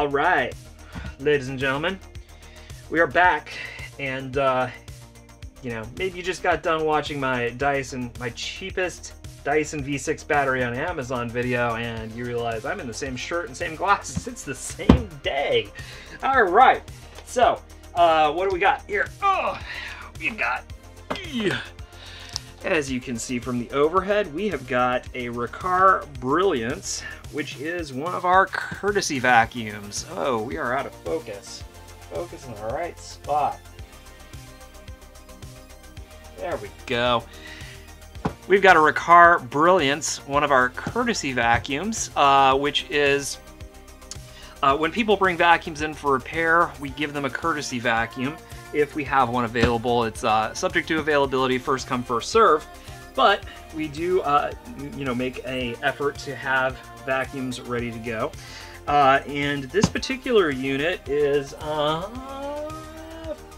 All right, ladies and gentlemen, we are back, and uh, you know maybe you just got done watching my Dyson, my cheapest Dyson V6 battery on Amazon video, and you realize I'm in the same shirt and same glasses. It's the same day. All right, so uh, what do we got here? Oh, we got. As you can see from the overhead, we have got a Riccar Brilliance, which is one of our courtesy vacuums. Oh, we are out of focus. Focus in the right spot. There we go. We've got a Riccar Brilliance, one of our courtesy vacuums, uh, which is uh, when people bring vacuums in for repair, we give them a courtesy vacuum if we have one available. It's uh, subject to availability, first come, first serve. But we do, uh, you know, make a effort to have vacuums ready to go. Uh, and this particular unit is uh,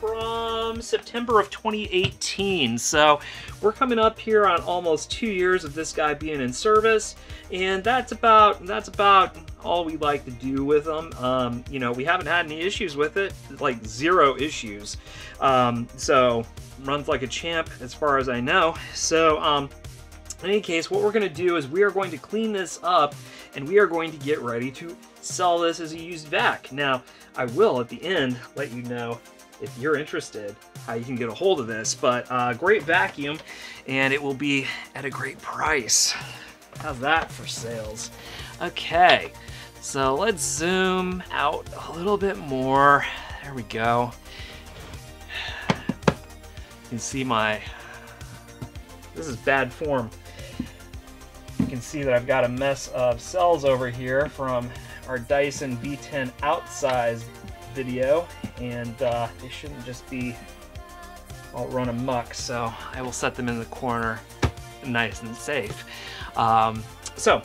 from September of 2018. So we're coming up here on almost two years of this guy being in service, and that's about that's about all we like to do with them. Um, you know, we haven't had any issues with it, like zero issues. Um, so runs like a champ as far as I know. So um, in any case, what we're going to do is we are going to clean this up and we are going to get ready to sell this as a used vac. Now, I will at the end let you know if you're interested how you can get a hold of this, but uh, great vacuum and it will be at a great price. How's that for sales? Okay, so let's zoom out a little bit more. There we go. You can see my, this is bad form. You can see that I've got a mess of cells over here from our Dyson V10 outsize video, and uh, they shouldn't just be all run amok, so I will set them in the corner nice and safe. Um, so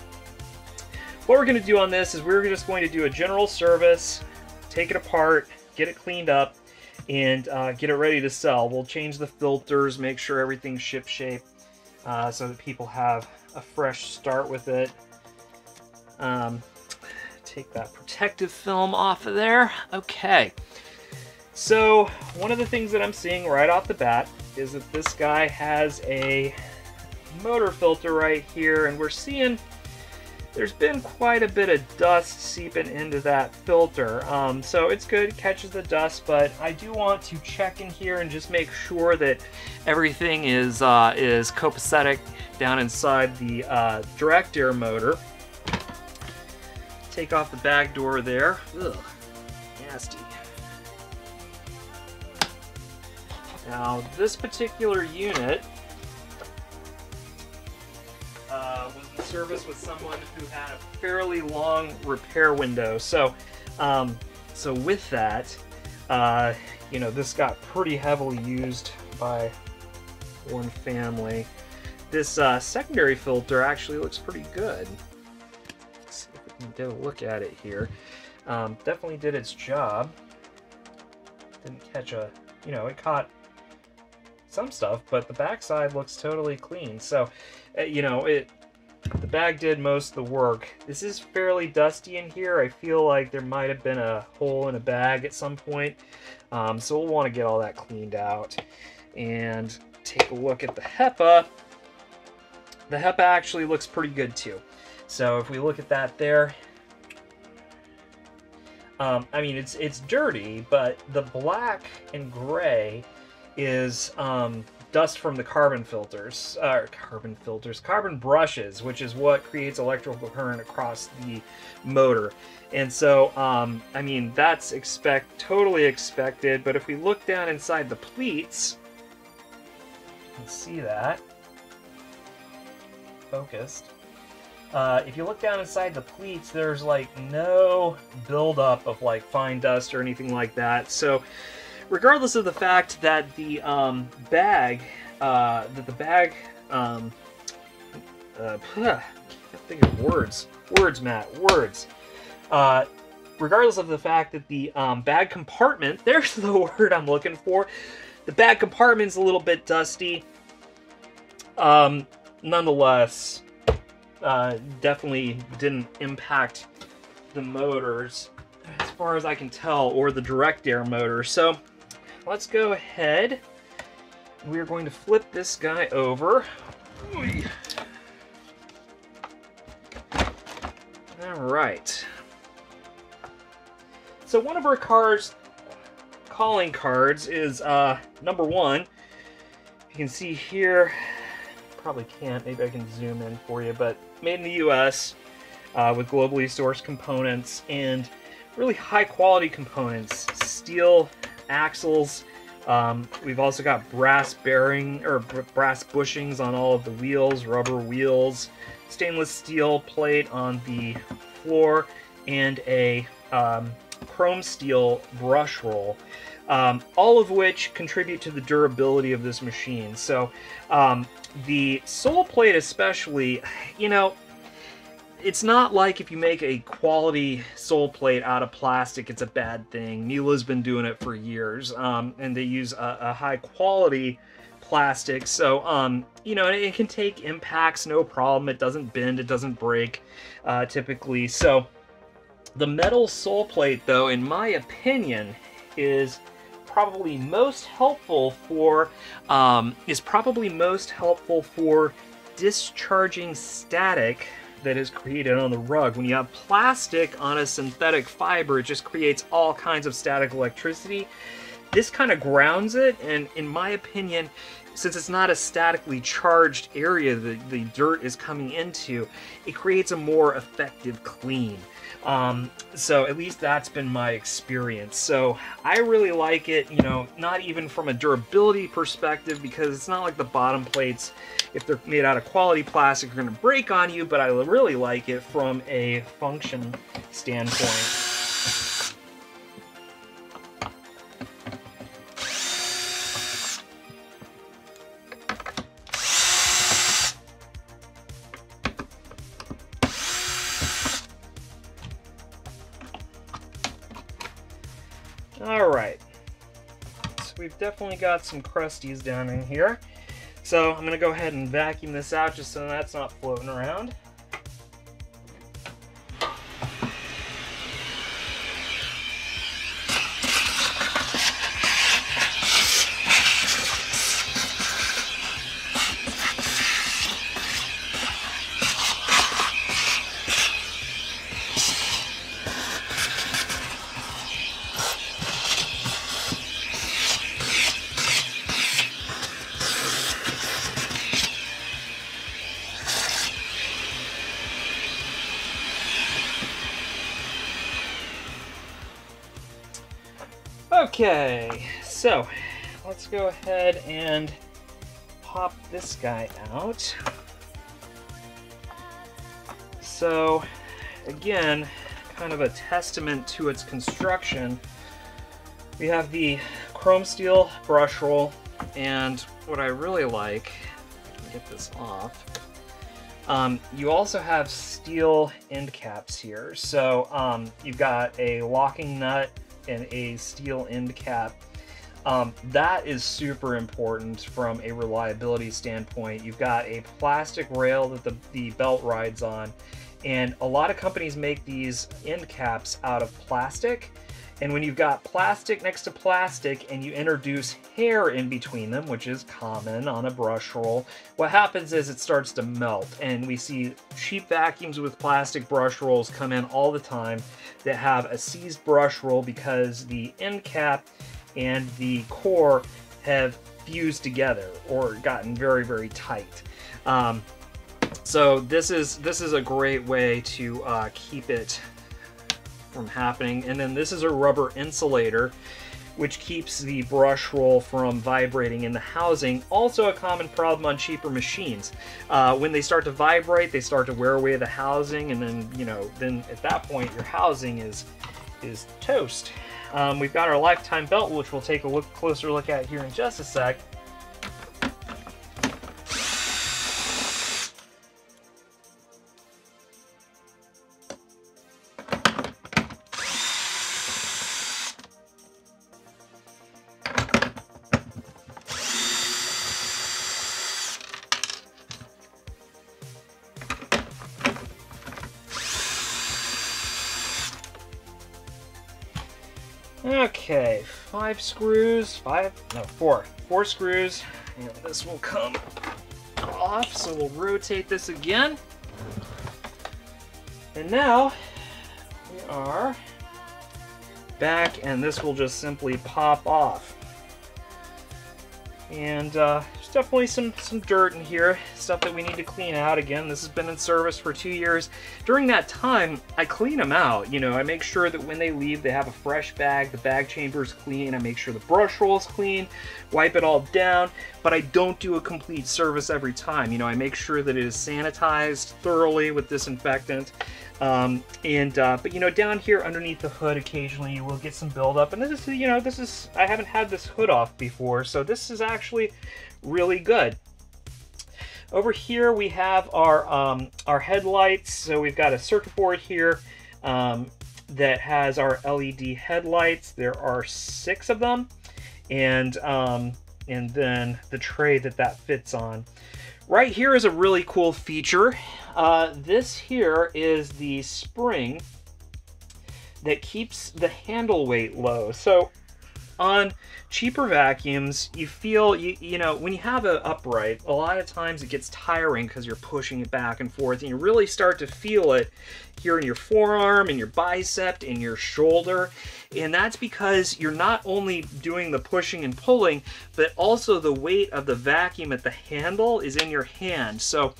what we're going to do on this is we're just going to do a general service, take it apart, get it cleaned up, and uh, get it ready to sell. We'll change the filters, make sure everything's ship-shape, uh, so that people have a fresh start with it. Um, take that protective film off of there. Okay. So one of the things that I'm seeing right off the bat is that this guy has a motor filter right here, and we're seeing there's been quite a bit of dust seeping into that filter. Um, so it's good, catches the dust, but I do want to check in here and just make sure that everything is, uh, is copacetic down inside the uh, direct air motor. Take off the back door there. Ugh, nasty. Now, this particular unit uh, was in service with someone who had a fairly long repair window. So, um, so with that, uh, you know, this got pretty heavily used by one family. This uh, secondary filter actually looks pretty good. Get a look at it here. Um, definitely did its job. Didn't catch a, you know, it caught some stuff, but the backside looks totally clean. So, uh, you know, it the bag did most of the work. This is fairly dusty in here. I feel like there might have been a hole in a bag at some point. Um, so we'll want to get all that cleaned out and take a look at the HEPA. The HEPA actually looks pretty good too. So if we look at that there, um, I mean, it's it's dirty, but the black and gray is um, dust from the carbon filters, uh, carbon filters, carbon brushes, which is what creates electrical current across the motor. And so, um, I mean, that's expect totally expected. But if we look down inside the pleats, you can see that focused. Uh, if you look down inside the pleats, there's like no buildup of like fine dust or anything like that. So regardless of the fact that the um, bag, uh, that the bag, um, uh, can't think of words, words, Matt, words. Uh, regardless of the fact that the um, bag compartment, there's the word I'm looking for, the bag compartment's a little bit dusty. Um, nonetheless, uh, definitely didn't impact the motors as far as I can tell, or the direct air motor. So let's go ahead. We're going to flip this guy over. All right. So one of our cards, calling cards, is uh, number one. You can see here, probably can't, maybe I can zoom in for you, but made in the US uh, with globally sourced components and really high quality components. Steel axles. Um, we've also got brass bearing or brass bushings on all of the wheels, rubber wheels, stainless steel plate on the floor, and a um, chrome steel brush roll. Um, all of which contribute to the durability of this machine. So um, the sole plate especially, you know, it's not like if you make a quality sole plate out of plastic, it's a bad thing. Miele's been doing it for years, um, and they use a, a, high quality plastic. So, um, you know, it can take impacts, no problem. It doesn't bend, it doesn't break, uh, typically. So, the metal sole plate, though, in my opinion, is probably most helpful for um, is probably most helpful for discharging static that is created on the rug. When you have plastic on a synthetic fiber, it just creates all kinds of static electricity. This kind of grounds it, and in my opinion, since it's not a statically charged area that the dirt is coming into, it creates a more effective clean. Um, so at least that's been my experience. So I really like it, you know, not even from a durability perspective because it's not like the bottom plates, if they're made out of quality plastic, are going to break on you, but I really like it from a function standpoint. Definitely got some crusties down in here. So I'm going to go ahead and vacuum this out just so that's not floating around. Okay, so let's go ahead and pop this guy out. So, again, kind of a testament to its construction. We have the chrome steel brush roll, and what I really like, get this off, um, you also have steel end caps here. So um, you've got a locking nut and a steel end cap. Um, that is super important from a reliability standpoint. You've got a plastic rail that the, the belt rides on, and a lot of companies make these end caps out of plastic. And when you've got plastic next to plastic and you introduce hair in between them, which is common on a brush roll, what happens is it starts to melt. And we see cheap vacuums with plastic brush rolls come in all the time that have a seized brush roll because the end cap and the core have fused together or gotten very, very tight. Um, so this is this is a great way to uh, keep it from happening. And then this is a rubber insulator, which keeps the brush roll from vibrating in the housing. Also a common problem on cheaper machines. Uh, when they start to vibrate, they start to wear away the housing, and then, you know, then at that point, your housing is, is toast. Um, we've got our lifetime belt, which we'll take a look closer look at here in just a sec. Screws, five, no, four. Four screws, and this will come off, so we'll rotate this again. And now, we are back, and this will just simply pop off. And uh, there's definitely some, some dirt in here, stuff that we need to clean out. Again, this has been in service for two years. During that time, I clean them out. You know, I make sure that when they leave, they have a fresh bag, the bag chamber is clean, I make sure the brush roll is clean, wipe it all down, but I don't do a complete service every time. You know, I make sure that it is sanitized thoroughly with disinfectant. Um, and uh, but you know down here underneath the hood occasionally you will get some buildup. And this is you know this is I haven't had this hood off before so this is actually really good. Over here we have our um, our headlights. So we've got a circuit board here um, that has our LED headlights. There are six of them. And um, and then the tray that that fits on right here is a really cool feature uh, this here is the spring that keeps the handle weight low. So on cheaper vacuums, you feel, you, you know, when you have an upright, a lot of times it gets tiring because you're pushing it back and forth and you really start to feel it here in your forearm, in your bicep, in your shoulder. And that's because you're not only doing the pushing and pulling, but also the weight of the vacuum at the handle is in your hand. So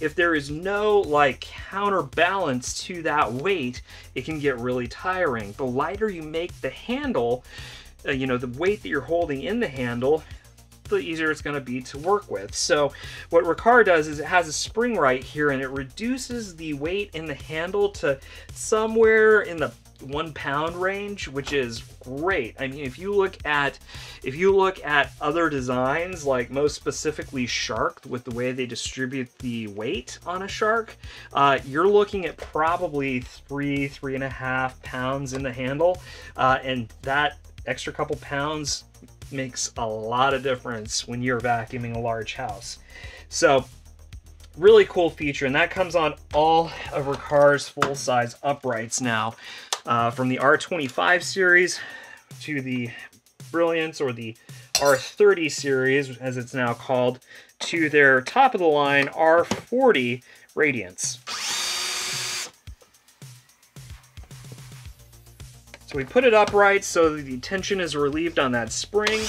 if there is no like counterbalance to that weight, it can get really tiring. The lighter you make the handle, uh, you know, the weight that you're holding in the handle, the easier it's going to be to work with. So what Riccar does is it has a spring right here and it reduces the weight in the handle to somewhere in the one pound range, which is great. I mean, if you look at if you look at other designs, like most specifically Shark, with the way they distribute the weight on a Shark, uh, you're looking at probably three, three and a half pounds in the handle, uh, and that extra couple pounds makes a lot of difference when you're vacuuming a large house. So really cool feature and that comes on all of Riccar's full-size uprights now uh, from the R25 series to the Brilliance or the R30 series, as it's now called, to their top of the line R40 Radiance. So we put it upright so the tension is relieved on that spring.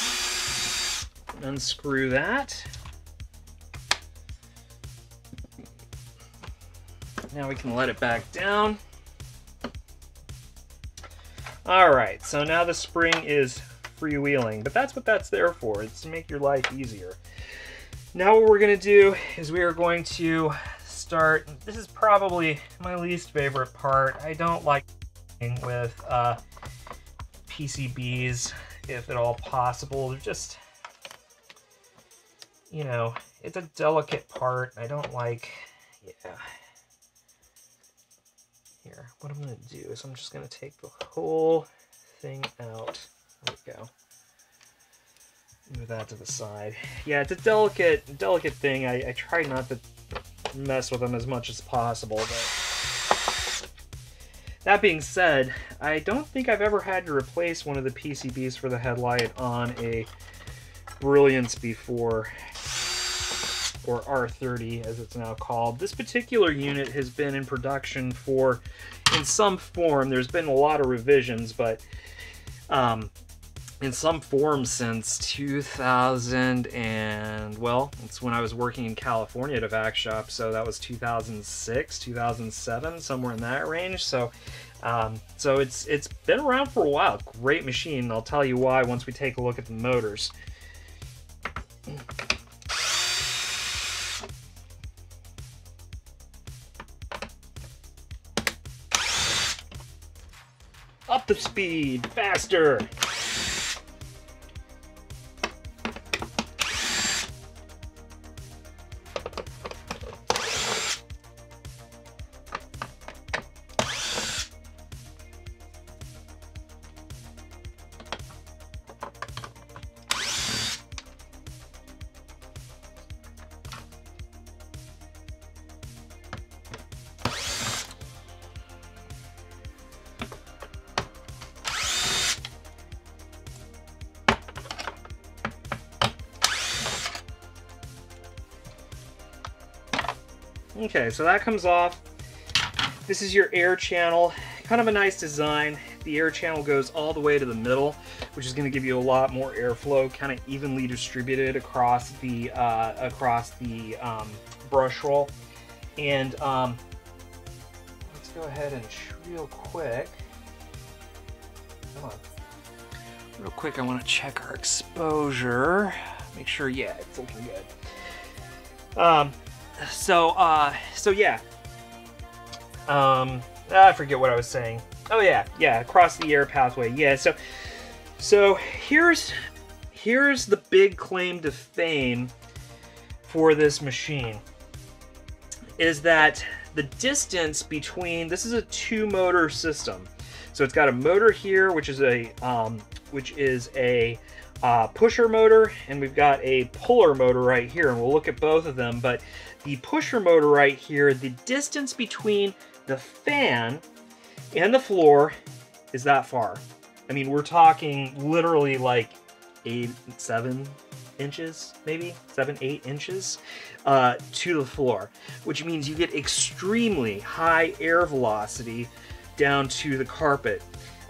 Unscrew that. Now we can let it back down. All right, so now the spring is freewheeling, but that's what that's there for. It's to make your life easier. Now what we're gonna do is we are going to start, this is probably my least favorite part. I don't like with uh, PCBs, if at all possible. They're just, you know, it's a delicate part. I don't like, yeah. Here, what I'm going to do is I'm just going to take the whole thing out. There we go. Move that to the side. Yeah, it's a delicate, delicate thing. I, I try not to mess with them as much as possible, but... That being said, I don't think I've ever had to replace one of the PCBs for the headlight on a Brilliance before or R30 as it's now called. This particular unit has been in production for, in some form, there's been a lot of revisions, but um, in some form since 2000 and, well, it's when I was working in California at a vac shop, so that was 2006, 2007, somewhere in that range. So um, so it's it's been around for a while. Great machine. I'll tell you why once we take a look at the motors. Up the speed, faster! Okay, so that comes off. This is your air channel. Kind of a nice design. The air channel goes all the way to the middle, which is going to give you a lot more airflow, kind of evenly distributed across the uh, across the um, brush roll. And um, let's go ahead and real quick. Come on. Real quick, I want to check our exposure. Make sure, yeah, it's looking good. Um, so, uh, so yeah. Um, I forget what I was saying. Oh yeah, yeah, across the air pathway. Yeah, so, so here's, here's the big claim to fame for this machine. Is that the distance between this is a two motor system so it's got a motor here which is a um, which is a uh, pusher motor and we've got a puller motor right here and we'll look at both of them but the pusher motor right here the distance between the fan and the floor is that far I mean we're talking literally like eight seven inches, maybe seven, eight inches uh, to the floor, which means you get extremely high air velocity down to the carpet.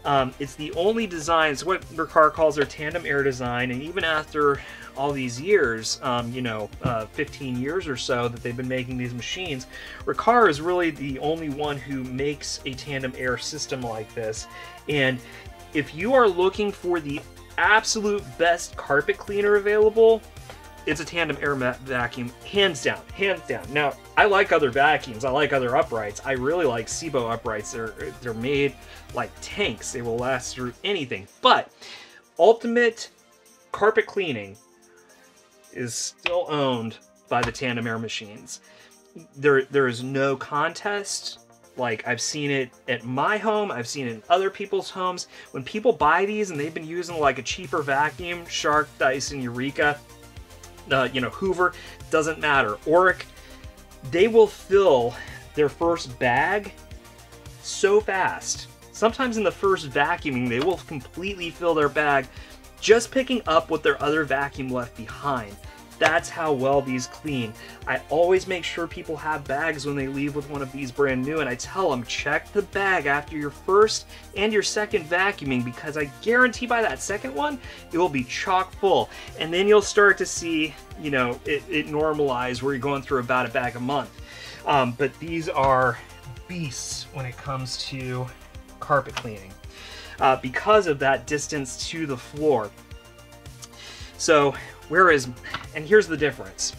Um, it's the only design, it's what Riccar calls their tandem air design, and even after all these years, um, you know, uh, 15 years or so that they've been making these machines, Riccar is really the only one who makes a tandem air system like this. And if you are looking for the absolute best carpet cleaner available, it's a tandem air vacuum, hands down, hands down. Now, I like other vacuums. I like other uprights. I really like Sebo uprights. They're they're made like tanks. They will last through anything. But ultimate carpet cleaning is still owned by the tandem air machines. There there is no contest like I've seen it at my home, I've seen it in other people's homes. When people buy these and they've been using like a cheaper vacuum, Shark, Dyson, Eureka, uh, you know, Hoover, doesn't matter. Oreck, they will fill their first bag so fast. Sometimes in the first vacuuming, they will completely fill their bag just picking up what their other vacuum left behind. That's how well these clean. I always make sure people have bags when they leave with one of these brand new and I tell them check the bag after your first and your second vacuuming because I guarantee by that second one it will be chock full and then you'll start to see you know it, it normalize where you're going through about a bag a month. Um, but these are beasts when it comes to carpet cleaning uh, because of that distance to the floor. So Whereas, and here's the difference.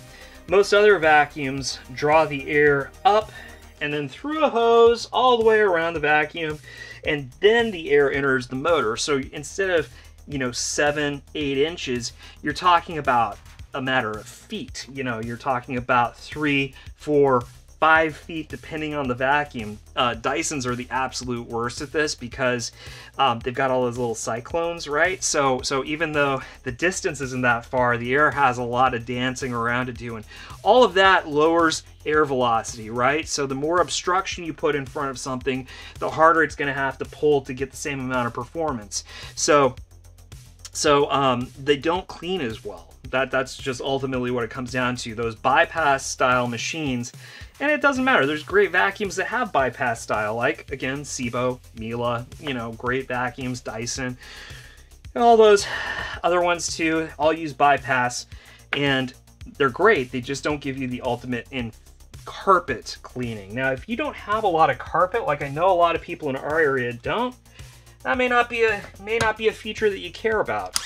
Most other vacuums draw the air up and then through a hose all the way around the vacuum and then the air enters the motor. So instead of, you know, seven, eight inches, you're talking about a matter of feet. You know, you're talking about three, four, five feet depending on the vacuum. Uh, Dysons are the absolute worst at this because um, they've got all those little cyclones, right? So, so even though the distance isn't that far, the air has a lot of dancing around to do, and all of that lowers air velocity, right? So the more obstruction you put in front of something, the harder it's going to have to pull to get the same amount of performance. So, so um, they don't clean as well. That that's just ultimately what it comes down to. Those bypass style machines and it doesn't matter. There's great vacuums that have bypass style, like, again, Sebo, Miele, you know, great vacuums, Dyson, and all those other ones too, all use bypass, and they're great. They just don't give you the ultimate in carpet cleaning. Now, if you don't have a lot of carpet, like I know a lot of people in our area don't, that may not be a may not be a feature that you care about.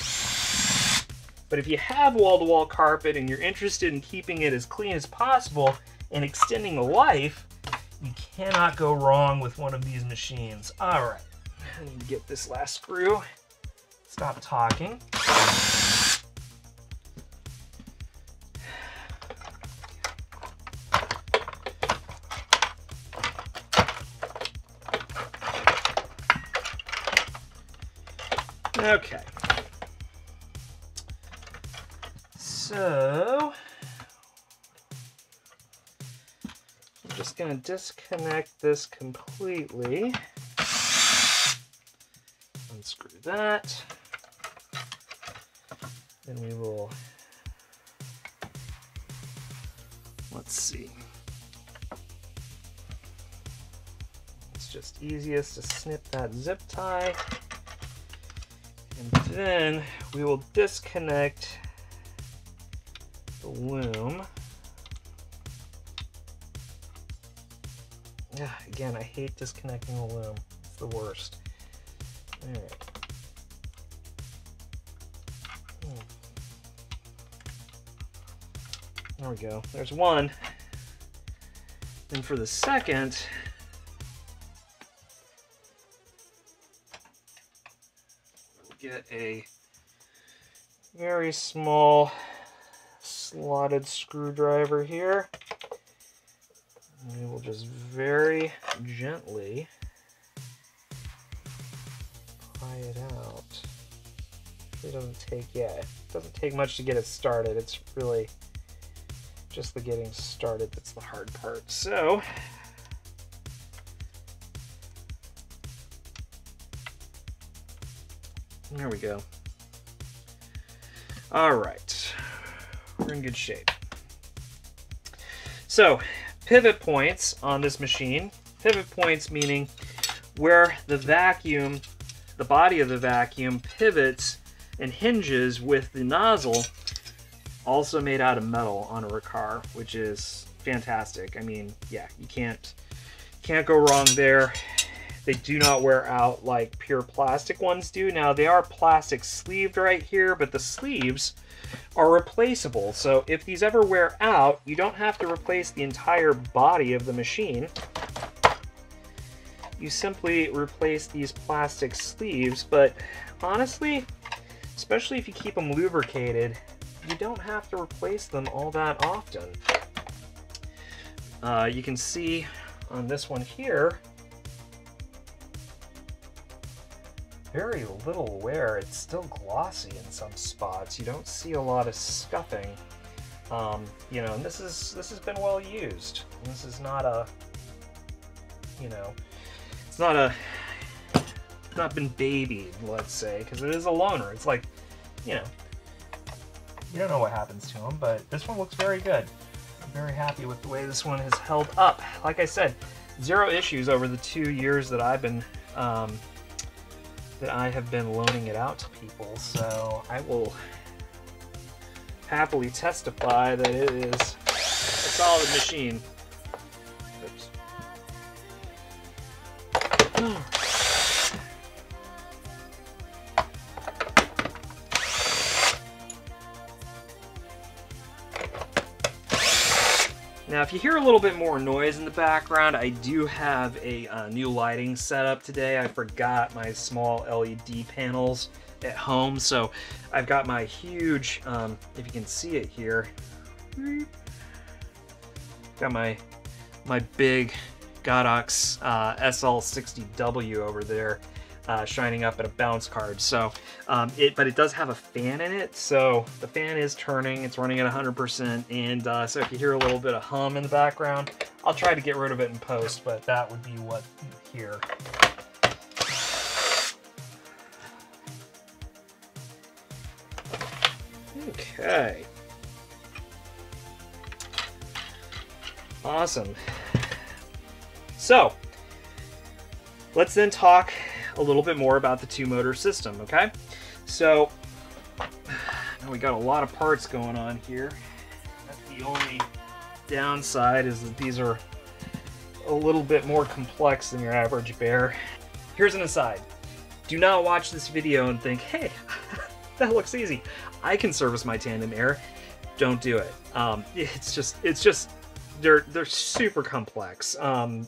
But if you have wall-to-wall -wall carpet and you're interested in keeping it as clean as possible, and extending the life, you cannot go wrong with one of these machines. All right, I need to get this last screw. Stop talking. Okay. So, I'm just going to disconnect this completely. Unscrew that. And we will, let's see. It's just easiest to snip that zip tie. And then we will disconnect loom. Yeah, again, I hate disconnecting the loom. It's the worst. All right. Hmm. There we go. There's one. And for the second, we'll get a very small slotted screwdriver here. We will just very gently pry it out. It doesn't take, yeah, it doesn't take much to get it started. It's really just the getting started that's the hard part. So, there we go. All right, we're in good shape. So, pivot points on this machine, pivot points meaning where the vacuum, the body of the vacuum pivots and hinges with the nozzle also made out of metal on a Riccar, which is fantastic. I mean, yeah, you can't can't go wrong there. They do not wear out like pure plastic ones do. Now, they are plastic sleeved right here, but the sleeves are replaceable. So if these ever wear out, you don't have to replace the entire body of the machine. You simply replace these plastic sleeves, but honestly, especially if you keep them lubricated, you don't have to replace them all that often. Uh, you can see on this one here, very little wear. It's still glossy in some spots. You don't see a lot of scuffing. Um, you know, and this is this has been well used. This is not a, you know, it's not a, it's not been babied, let's say, because it is a loaner. It's like, you know, you don't know what happens to them, but this one looks very good. I'm very happy with the way this one has held up. Like I said, zero issues over the two years that I've been um, that I have been loaning it out to people. So I will happily testify that it is a solid machine. Oops. Now, if you hear a little bit more noise in the background, I do have a uh, new lighting setup today. I forgot my small LED panels at home, so I've got my huge, um, if you can see it here, got my my big Godox uh, SL60W over there uh, shining up at a bounce card. So um, it, but it does have a fan in it. So the fan is turning, it's running at 100%. And uh, so if you hear a little bit of hum in the background, I'll try to get rid of it in post, but that would be what you hear. Okay. Awesome. So, let's then talk a little bit more about the two motor system, okay? So, we got a lot of parts going on here. That's the only downside is that these are a little bit more complex than your average bear. Here's an aside. Do not watch this video and think, hey, that looks easy. I can service my tandem air. Don't do it. Um, it's just, it's just, they're they're super complex. Um,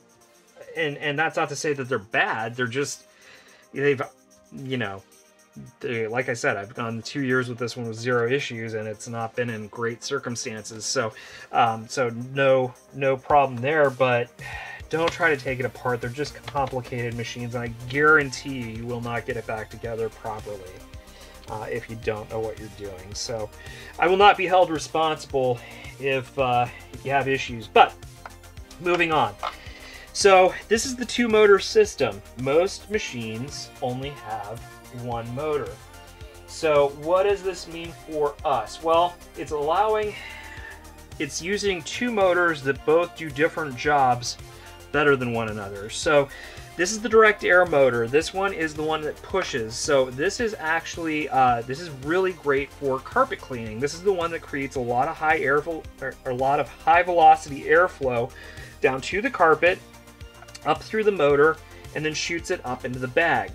and and that's not to say that they're bad. They're just they've, you know, they, like I said, I've gone two years with this one with zero issues, and it's not been in great circumstances. So, um, so no, no problem there. But don't try to take it apart. They're just complicated machines, and I guarantee you, you will not get it back together properly. Uh, if you don't know what you're doing. So I will not be held responsible if, uh, if you have issues. But moving on. So this is the two motor system. Most machines only have one motor. So what does this mean for us? Well, it's allowing, it's using two motors that both do different jobs better than one another. So This is the direct air motor. This one is the one that pushes. So this is actually, uh, this is really great for carpet cleaning. This is the one that creates a lot of high air, or a lot of high velocity airflow down to the carpet, up through the motor, and then shoots it up into the bag.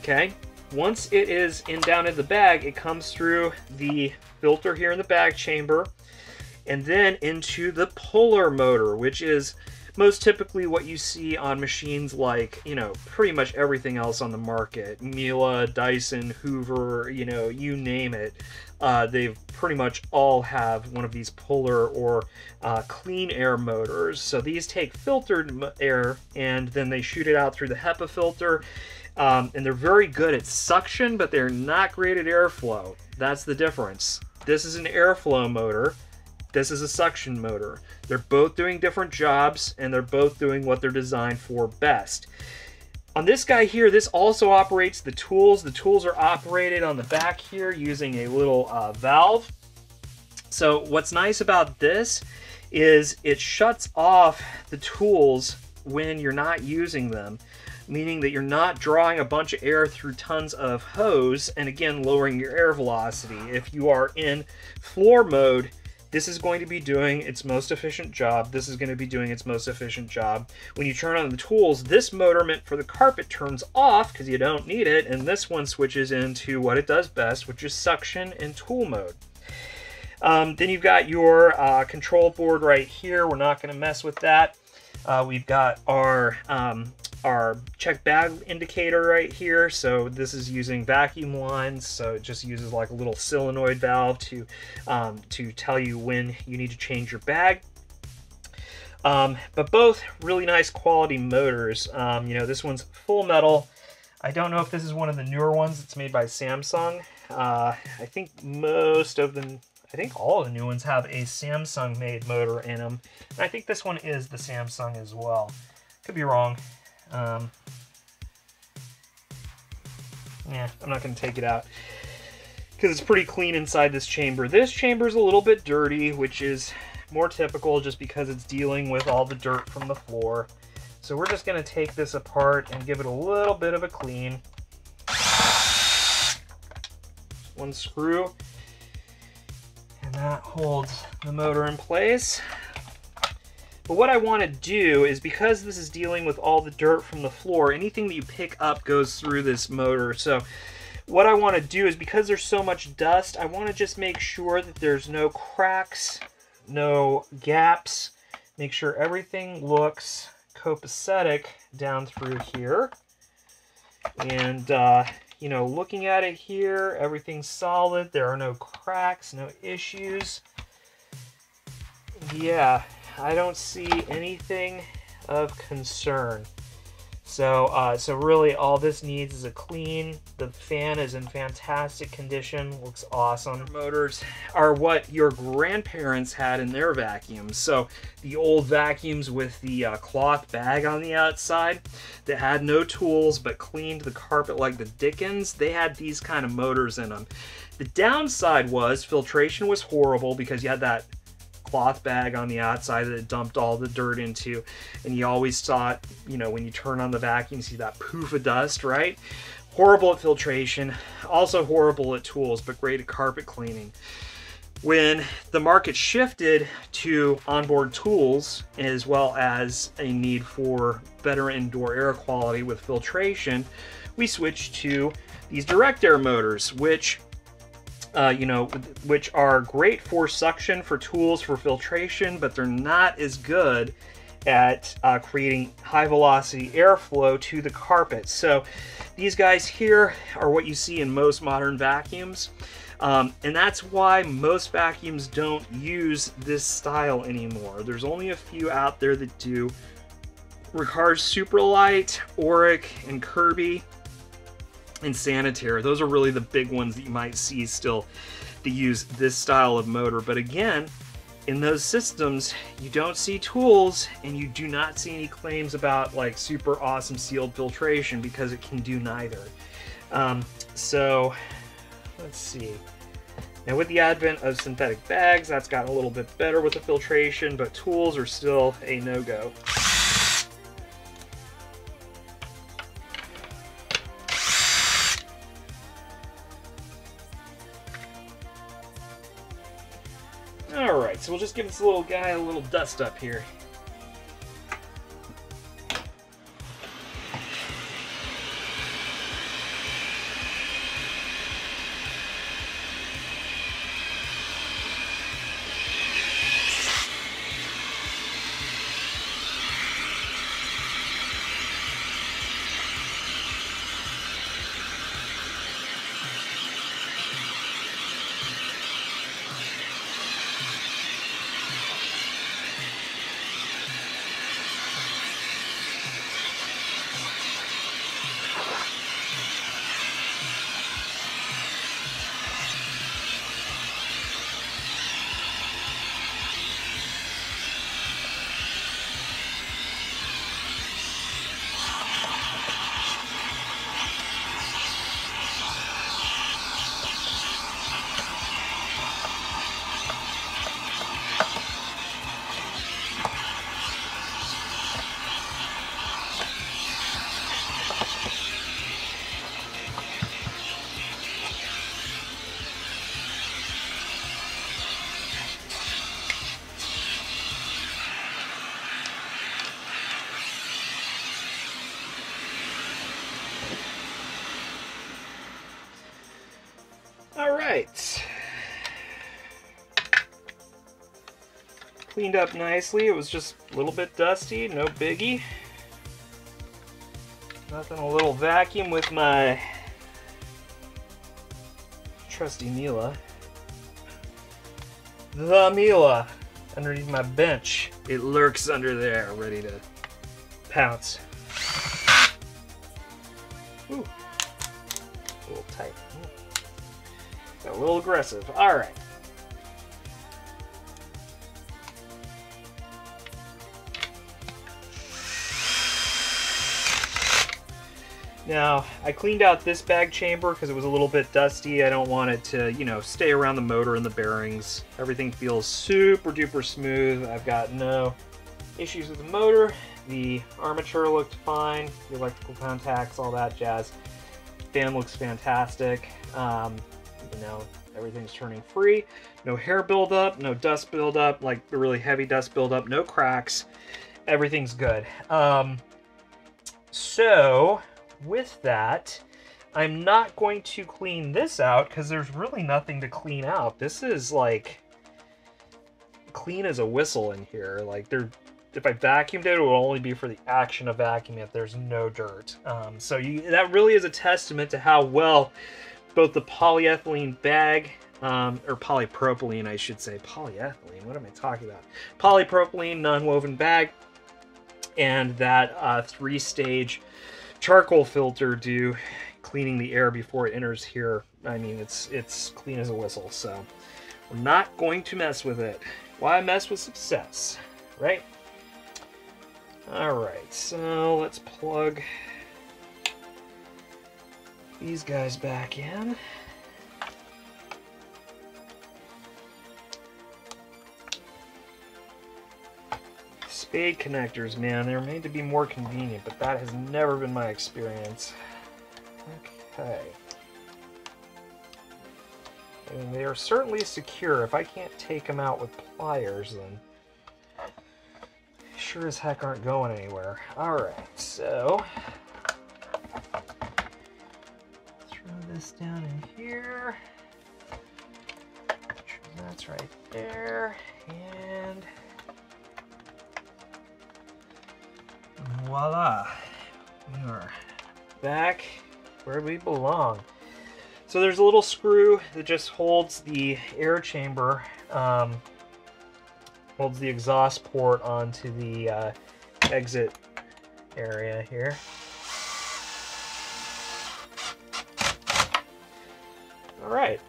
Okay. Once it is in down in the bag, it comes through the filter here in the bag chamber, and then into the puller motor, which is most typically what you see on machines like, you know, pretty much everything else on the market. Miele, Dyson, Hoover, you know, you name it. Uh, they've pretty much all have one of these puller or uh, clean air motors. So these take filtered air and then they shoot it out through the HEPA filter. Um, and they're very good at suction, but they're not great at airflow. That's the difference. This is an airflow motor. This is a suction motor. They're both doing different jobs and they're both doing what they're designed for best. On this guy here, this also operates the tools. The tools are operated on the back here using a little uh, valve. So what's nice about this is it shuts off the tools when you're not using them, meaning that you're not drawing a bunch of air through tons of hose and again lowering your air velocity. If you are in floor mode, this is going to be doing its most efficient job. This is going to be doing its most efficient job. When you turn on the tools, this motor meant for the carpet turns off because you don't need it, and this one switches into what it does best, which is suction and tool mode. Um, then you've got your uh, control board right here. We're not going to mess with that. Uh, we've got our um, our check bag indicator right here. So this is using vacuum lines. So it just uses like a little solenoid valve to, um, to tell you when you need to change your bag. Um, but both really nice quality motors. Um, you know, this one's full metal. I don't know if this is one of the newer ones. It's made by Samsung. Uh, I think most of them, I think all the new ones have a Samsung made motor in them. And I think this one is the Samsung as well. Could be wrong. Um, yeah, I'm not going to take it out because it's pretty clean inside this chamber. This chamber is a little bit dirty, which is more typical just because it's dealing with all the dirt from the floor. So we're just going to take this apart and give it a little bit of a clean. One screw, and that holds the motor in place. But what I want to do is because this is dealing with all the dirt from the floor, anything that you pick up goes through this motor. So what I want to do is because there's so much dust, I want to just make sure that there's no cracks, no gaps. Make sure everything looks copacetic down through here. And, uh, you know, looking at it here, everything's solid. There are no cracks, no issues. Yeah, I don't see anything of concern. So, uh, so really all this needs is a clean. The fan is in fantastic condition, looks awesome. Motors are what your grandparents had in their vacuums. So the old vacuums with the uh, cloth bag on the outside that had no tools but cleaned the carpet like the Dickens, they had these kind of motors in them. The downside was filtration was horrible because you had that cloth bag on the outside that it dumped all the dirt into. And you always saw it, you know, when you turn on the vacuum, you see that poof of dust, right? Horrible at filtration, also horrible at tools, but great at carpet cleaning. When the market shifted to onboard tools, as well as a need for better indoor air quality with filtration, we switched to these direct air motors, which uh, you know, which are great for suction, for tools, for filtration, but they're not as good at uh, creating high velocity airflow to the carpet. So these guys here are what you see in most modern vacuums. Um, and that's why most vacuums don't use this style anymore. There's only a few out there that do. Riccar SupraLite, Oreck, and Kirby and Sanitaire. Those are really the big ones that you might see still to use this style of motor. But again, in those systems, you don't see tools and you do not see any claims about like super awesome sealed filtration because it can do neither. Um, so let's see. Now with the advent of synthetic bags, that's gotten a little bit better with the filtration, but tools are still a no-go. So we'll just give this little guy a little dust up here. Cleaned up nicely. It was just a little bit dusty, no biggie. Nothing a little vacuum with my trusty Miele. The Miele underneath my bench. It lurks under there, ready to pounce. Ooh. A little tight. Got a little aggressive. All right. Now, I cleaned out this bag chamber because it was a little bit dusty. I don't want it to, you know, stay around the motor and the bearings. Everything feels super duper smooth. I've got no issues with the motor. The armature looked fine. The electrical contacts, all that jazz. Fan looks fantastic. Um, you know, everything's turning free. No hair buildup, no dust buildup, like the really heavy dust buildup, no cracks. Everything's good. Um, so, with that, I'm not going to clean this out because there's really nothing to clean out. This is like clean as a whistle in here. Like there, if I vacuumed it, it will only be for the action of vacuuming it. There's no dirt. Um, so you, that really is a testament to how well both the polyethylene bag um, or polypropylene, I should say, polyethylene. What am I talking about? Polypropylene non-woven bag and that uh, three-stage charcoal filter do cleaning the air before it enters here. I mean, it's it's clean as a whistle, so we're not going to mess with it. Why mess with success, right? All right, so let's plug these guys back in. Spade connectors, man, they're made to be more convenient, but that has never been my experience. Okay. And they are certainly secure. If I can't take them out with pliers, then sure as heck aren't going anywhere. Alright, so throw this down in here. That's right there. And voila, we are back where we belong. So there's a little screw that just holds the air chamber, um, holds the exhaust port onto the uh, exit area here. All right,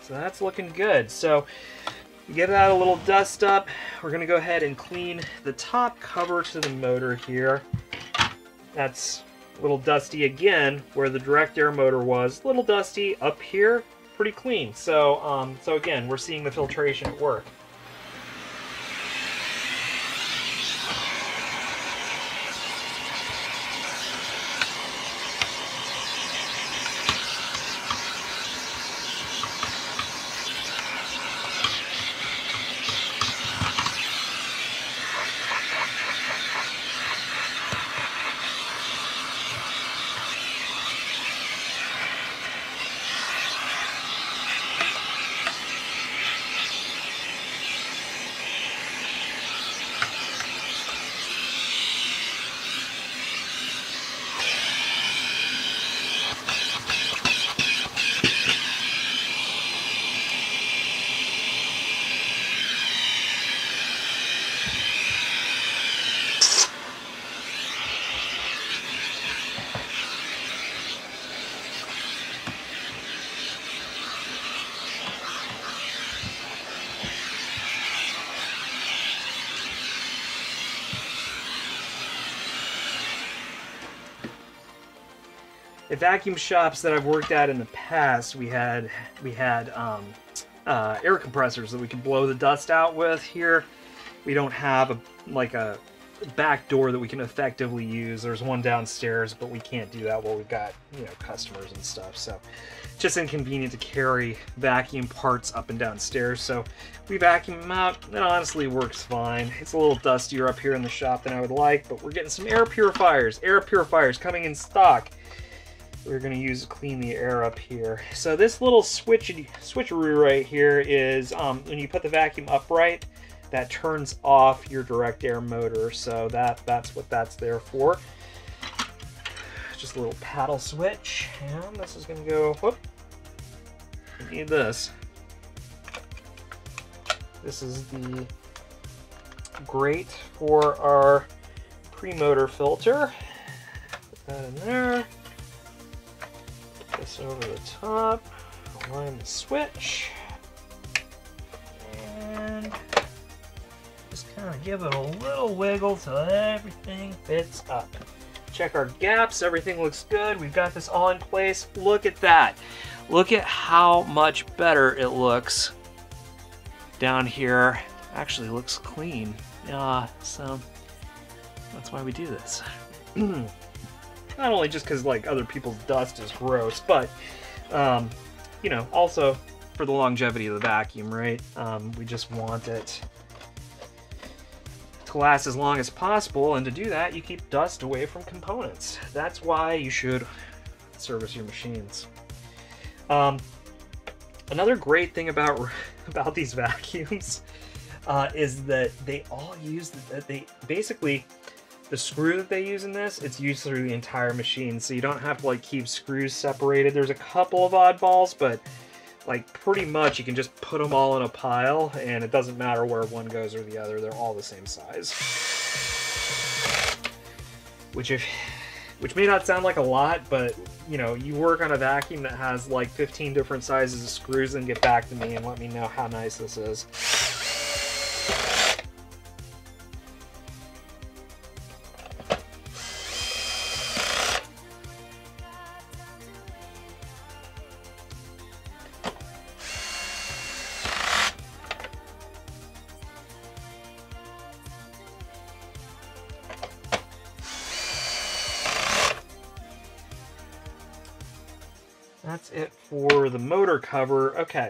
so that's looking good. So Give that a little dust up. We're gonna go ahead and clean the top cover to the motor here. That's a little dusty again, where the direct air motor was. A little dusty up here, pretty clean. So, um, so again, we're seeing the filtration at work. Vacuum shops that I've worked at in the past, we had we had um, uh, air compressors that we could blow the dust out with. Here, we don't have a like a back door that we can effectively use. There's one downstairs, but we can't do that while we've got you know customers and stuff. So just inconvenient to carry vacuum parts up and downstairs. So we vacuum them out. It honestly works fine. It's a little dustier up here in the shop than I would like, but we're getting some air purifiers. Air purifiers coming in stock. We're going to use to clean the air up here. So this little switch switcheroo right here is um, when you put the vacuum upright, that turns off your direct air motor. So that that's what that's there for. Just a little paddle switch, and this is going to go. Whoop! We need this. This is the grate for our pre-motor filter. Put that in there. This over the top. Align the switch. And just kind of give it a little wiggle so everything fits up. Check our gaps, everything looks good. We've got this all in place. Look at that. Look at how much better it looks down here. Actually looks clean. Yeah, so that's why we do this. Not only just because like other people's dust is gross, but um, you know, also for the longevity of the vacuum, right? Um, we just want it to last as long as possible, and to do that, you keep dust away from components. That's why you should service your machines. Um, another great thing about about these vacuums uh, is that they all use that they basically the screw that they use in this it's used through the entire machine so you don't have to like keep screws separated. There's a couple of oddballs but like pretty much you can just put them all in a pile and it doesn't matter where one goes or the other they're all the same size. Which if which may not sound like a lot but you know you work on a vacuum that has like 15 different sizes of screws and get back to me and let me know how nice this is cover. Okay.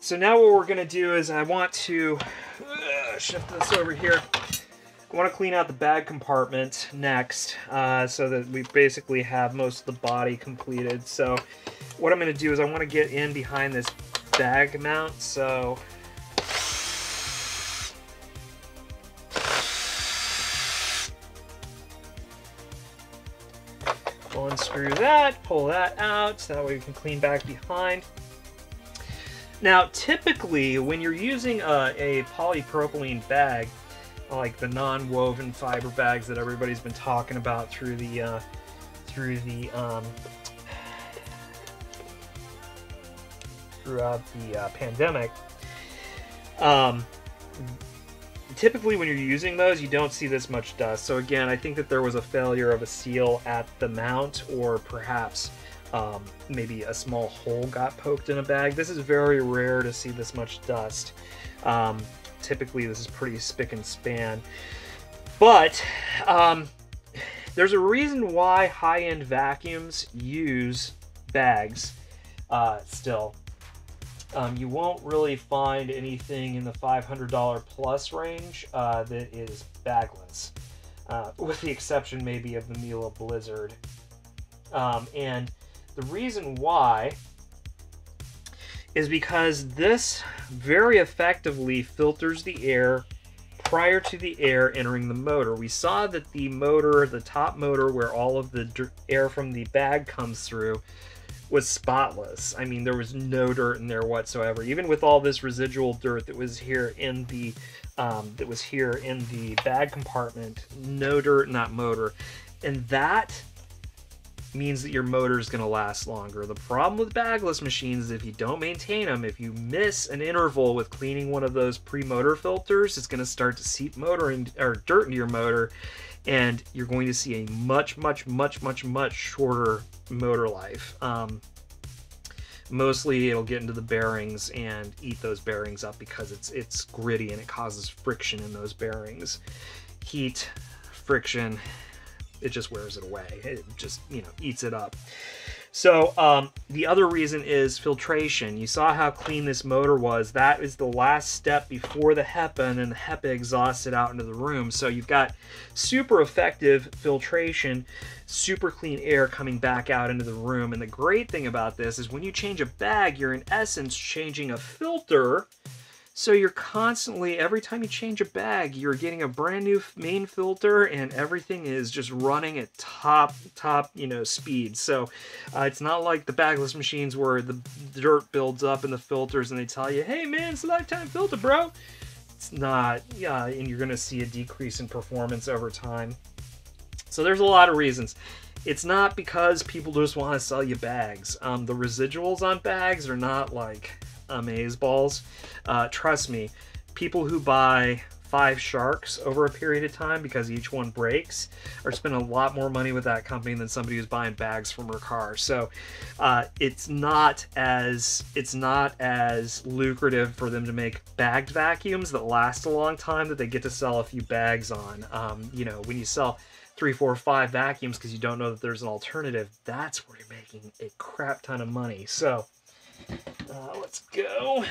So now what we're going to do is I want to uh, shift this over here. I want to clean out the bag compartment next uh, so that we basically have most of the body completed. So what I'm going to do is I want to get in behind this bag mount. So unscrew that, pull that out, so that way we can clean back behind. Now, typically, when you're using a, a polypropylene bag, like the non-woven fiber bags that everybody's been talking about through the uh, through the um, throughout the uh, pandemic, um, typically when you're using those, you don't see this much dust. So again, I think that there was a failure of a seal at the mount or perhaps um, maybe a small hole got poked in a bag. This is very rare to see this much dust. Um, typically, this is pretty spick and span. But um, there's a reason why high-end vacuums use bags uh, still. Um, you won't really find anything in the $500 plus range uh, that is bagless, uh, with the exception maybe of the Miele Blizzard. Um, and the reason why is because this very effectively filters the air prior to the air entering the motor. We saw that the motor, the top motor where all of the air from the bag comes through, was spotless. I mean, there was no dirt in there whatsoever. Even with all this residual dirt that was here in the um, that was here in the bag compartment, no dirt that motor, and that means that your motor is going to last longer. The problem with bagless machines is if you don't maintain them, if you miss an interval with cleaning one of those pre-motor filters, it's going to start to seep motor in, or dirt into your motor, and you're going to see a much, much, much, much, much shorter motor life. Um, mostly it'll get into the bearings and eat those bearings up because it's it's gritty and it causes friction in those bearings. Heat friction it just wears it away. It just you know eats it up so um, the other reason is filtration. You saw how clean this motor was. That is the last step before the HEPA, and then the HEPA exhausts it out into the room. So you've got super effective filtration, super clean air coming back out into the room. And the great thing about this is when you change a bag, you're in essence changing a filter so you're constantly, every time you change a bag, you're getting a brand new main filter and everything is just running at top, top, you know, speed. So uh, it's not like the bagless machines where the dirt builds up in the filters and they tell you, hey man, it's a lifetime filter, bro. It's not, yeah, and you're to see a decrease in performance over time. So there's a lot of reasons. It's not because people just want to sell you bags. Um, the residuals on bags are not like amaze balls. Uh, trust me, people who buy five sharks over a period of time because each one breaks are spending a lot more money with that company than somebody who's buying bags from Riccar. So uh, it's not as it's not as lucrative for them to make bagged vacuums that last a long time that they get to sell a few bags on. Um, you know when you sell three four five vacuums because you don't know that there's an alternative that's where you're making a crap ton of money. So uh, let's go.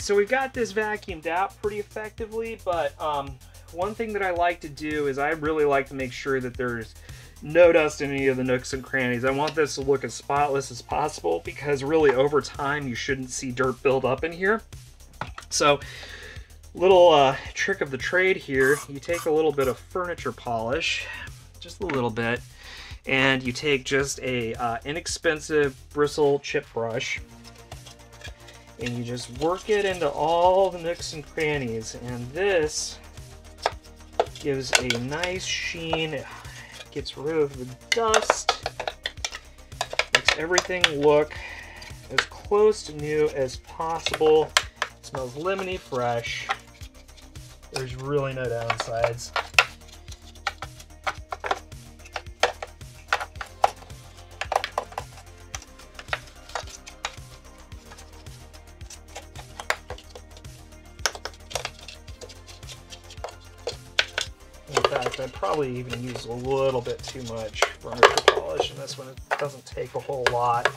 So we've got this vacuumed out pretty effectively, but um, one thing that I like to do is I really like to make sure that there's no dust in any of the nooks and crannies. I want this to look as spotless as possible because really over time you shouldn't see dirt build up in here. So little uh, trick of the trade here, you take a little bit of furniture polish, just a little bit, and you take just a uh, inexpensive bristle chip brush and you just work it into all the nooks and crannies. And this gives a nice sheen. It gets rid of the dust. Makes everything look as close to new as possible. It smells lemony fresh. There's really no downsides probably even use a little bit too much furniture polish in this one. It doesn't take a whole lot.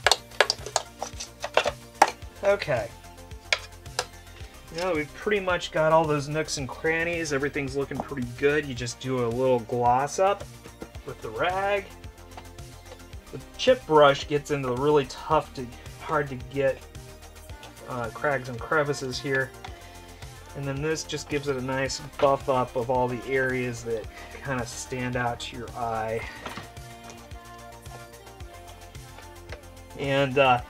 Okay. Now we've pretty much got all those nooks and crannies. Everything's looking pretty good. You just do a little gloss up with the rag. The chip brush gets into the really tough to hard to get uh, crags and crevices here. And then this just gives it a nice buff up of all the areas that kind of stand out to your eye. And uh,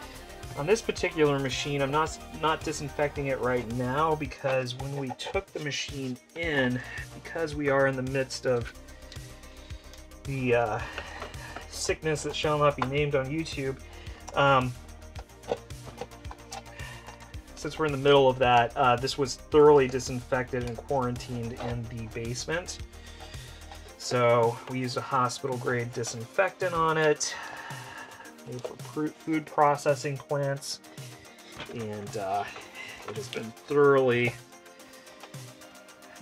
on this particular machine, I'm not, not disinfecting it right now because when we took the machine in, because we are in the midst of the uh, sickness that shall not be named on YouTube, um, since we're in the middle of that, uh, this was thoroughly disinfected and quarantined in the basement. So we used a hospital grade disinfectant on it for food processing plants, and uh, it has been thoroughly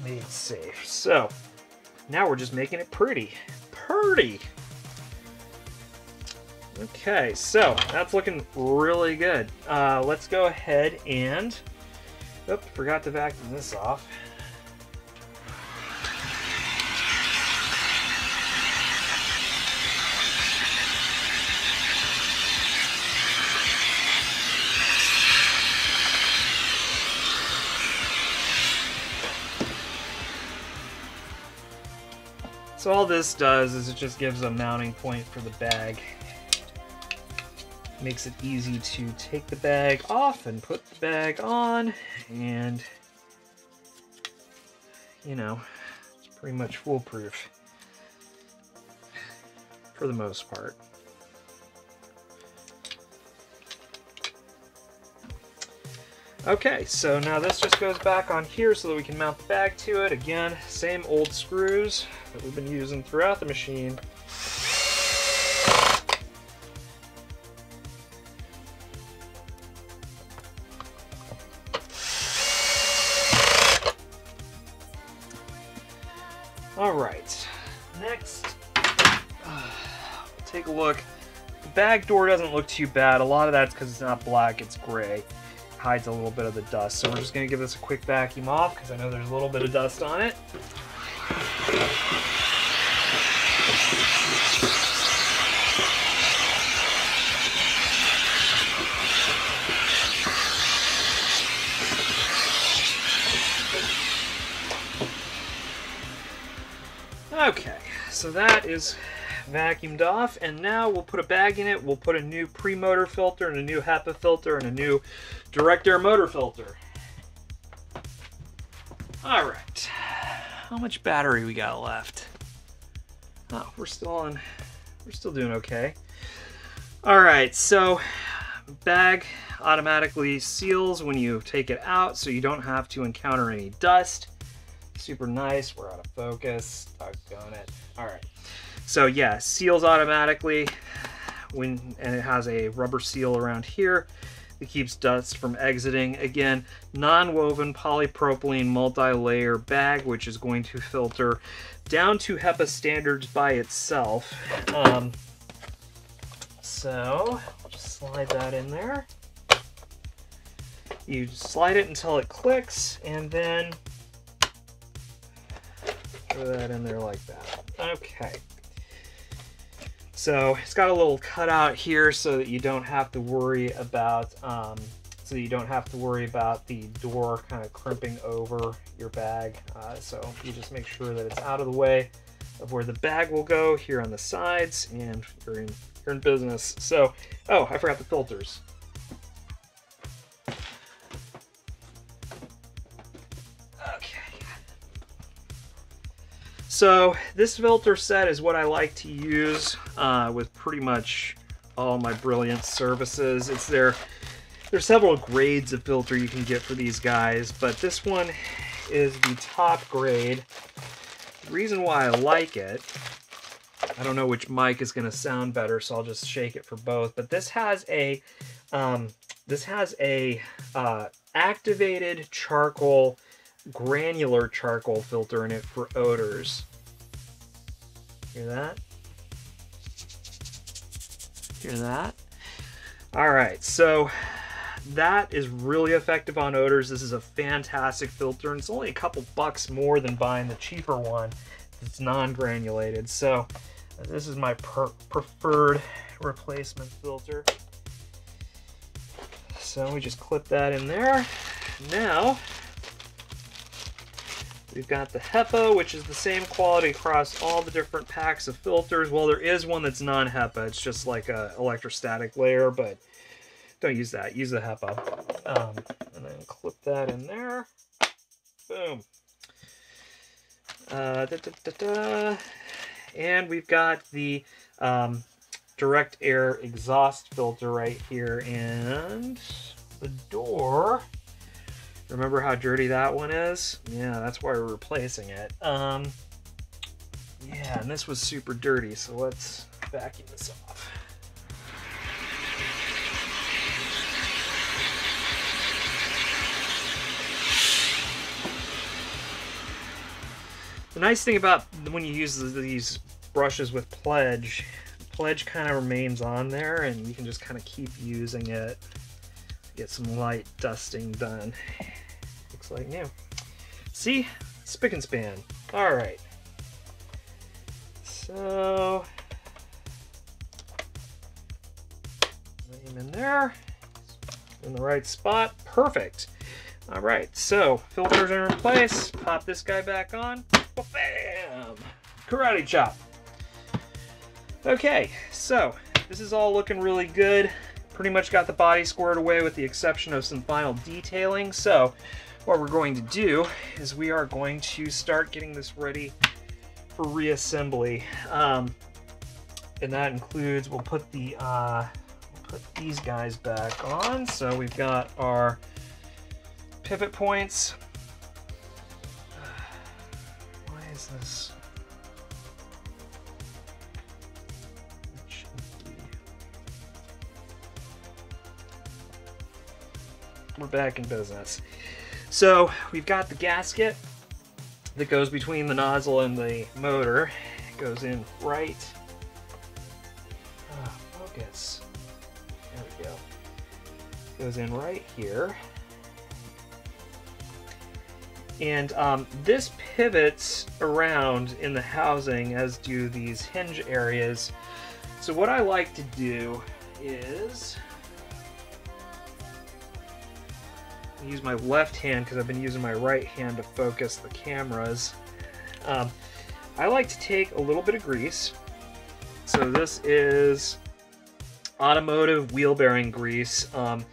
made safe. So now we're just making it pretty. Pretty! Okay, so that's looking really good. Uh, let's go ahead and... Oops, forgot to vacuum this off. So all this does is it just gives a mounting point for the bag. Makes it easy to take the bag off and put the bag on and you know, it's pretty much foolproof for the most part. Okay, so now this just goes back on here so that we can mount the bag to it. Again, same old screws that we've been using throughout the machine. All right, next, uh, take a look. The back door doesn't look too bad. A lot of that's because it's not black, it's gray. Hides a little bit of the dust. So we're just gonna give this a quick vacuum off because I know there's a little bit of dust on it. So that is vacuumed off, and now we'll put a bag in it. We'll put a new pre-motor filter and a new HEPA filter and a new direct air motor filter. All right, how much battery we got left? Oh, we're still on, we're still doing okay. All right, so bag automatically seals when you take it out so you don't have to encounter any dust super nice. We're out of focus. Doggone it. All right. So yeah, seals automatically when and it has a rubber seal around here that keeps dust from exiting. Again, non-woven polypropylene multi-layer bag, which is going to filter down to HEPA standards by itself. Um, so just slide that in there. You slide it until it clicks, and then Throw that in there like that. Okay. So it's got a little cutout here so that you don't have to worry about um, so you don't have to worry about the door kind of crimping over your bag. Uh, so you just make sure that it's out of the way of where the bag will go here on the sides and you're in, you're in business. So, oh, I forgot the filters. So this filter set is what I like to use uh, with pretty much all my Brilliance services. It's there. There's several grades of filter you can get for these guys, but this one is the top grade. The reason why I like it, I don't know which mic is going to sound better, so I'll just shake it for both. But this has a um, this has a uh, activated charcoal granular charcoal filter in it for odors. Hear that? Hear that? All right, so that is really effective on odors. This is a fantastic filter, and it's only a couple bucks more than buying the cheaper one. It's non-granulated, so uh, this is my preferred replacement filter. So we just clip that in there. Now, We've got the HEPA, which is the same quality across all the different packs of filters. Well, there is one that's non-HEPA. It's just like a electrostatic layer, but don't use that. Use the HEPA. Um, and then clip that in there. Boom. Uh, da, da, da, and we've got the um, direct air exhaust filter right here. And the door Remember how dirty that one is? Yeah, that's why we're replacing it. Um, yeah, and this was super dirty, so let's vacuum this off. The nice thing about when you use these brushes with Pledge, Pledge kind of remains on there and you can just kind of keep using it get some light dusting done like new. See? Spick and span. Alright. So... Lay him in there. In the right spot. Perfect. Alright, so filters are in place. Pop this guy back on. Bam! Karate chop. Okay, so this is all looking really good. Pretty much got the body squared away with the exception of some final detailing. So what we're going to do is we are going to start getting this ready for reassembly. Um, and that includes, we'll put the, uh, we'll put these guys back on. So we've got our pivot points. Why is this? We're back in business. So we've got the gasket that goes between the nozzle and the motor. It goes in right. Uh, focus. There we go. Goes in right here. And um, this pivots around in the housing, as do these hinge areas. So what I like to do is use my left hand because I've been using my right hand to focus the cameras. Um, I like to take a little bit of grease. So this is automotive wheel bearing grease. Um,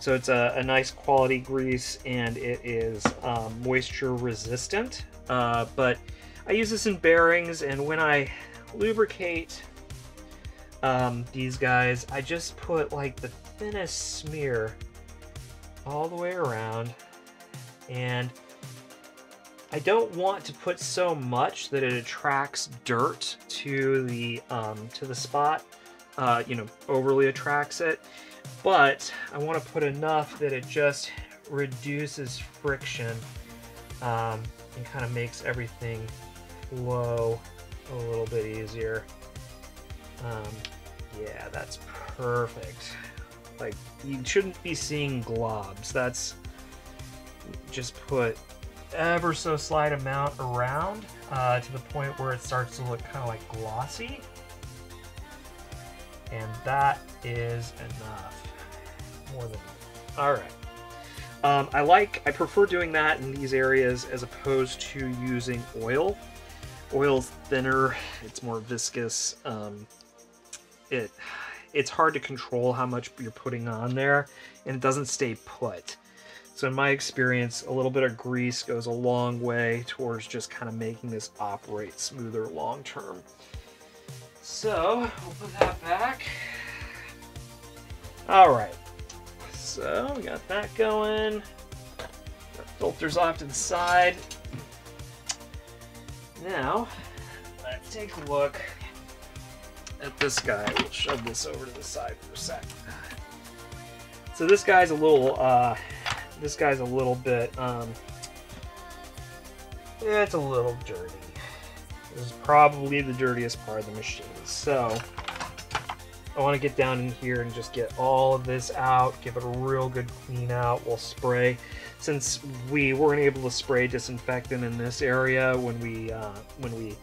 so it's a, a, nice quality grease and it is um, moisture resistant. Uh, but I use this in bearings and when I lubricate um, these guys, I just put like the thinnest smear all the way around. And I don't want to put so much that it attracts dirt to the um, to the spot, uh, you know, overly attracts it. But I want to put enough that it just reduces friction um, and kind of makes everything flow a little bit easier. Um, yeah, that's perfect. Like, you shouldn't be seeing globs. That's just put ever so slight amount around uh, to the point where it starts to look kind of like glossy. And that is enough. More than enough. All right. Um, I like, I prefer doing that in these areas as opposed to using oil. Oil's thinner, it's more viscous. Um, it it's hard to control how much you're putting on there and it doesn't stay put. So in my experience, a little bit of grease goes a long way towards just kind of making this operate smoother long term. So we'll put that back. All right, so we got that going. Filters off to the side. Now, let's take a look at this guy. We'll shove this over to the side for a sec. So this guy's a little, uh, this guy's a little bit, um, it's a little dirty. This is probably the dirtiest part of the machine. So I want to get down in here and just get all of this out, give it a real good clean out. We'll spray. Since we weren't able to spray disinfectant in this area when we uh, when we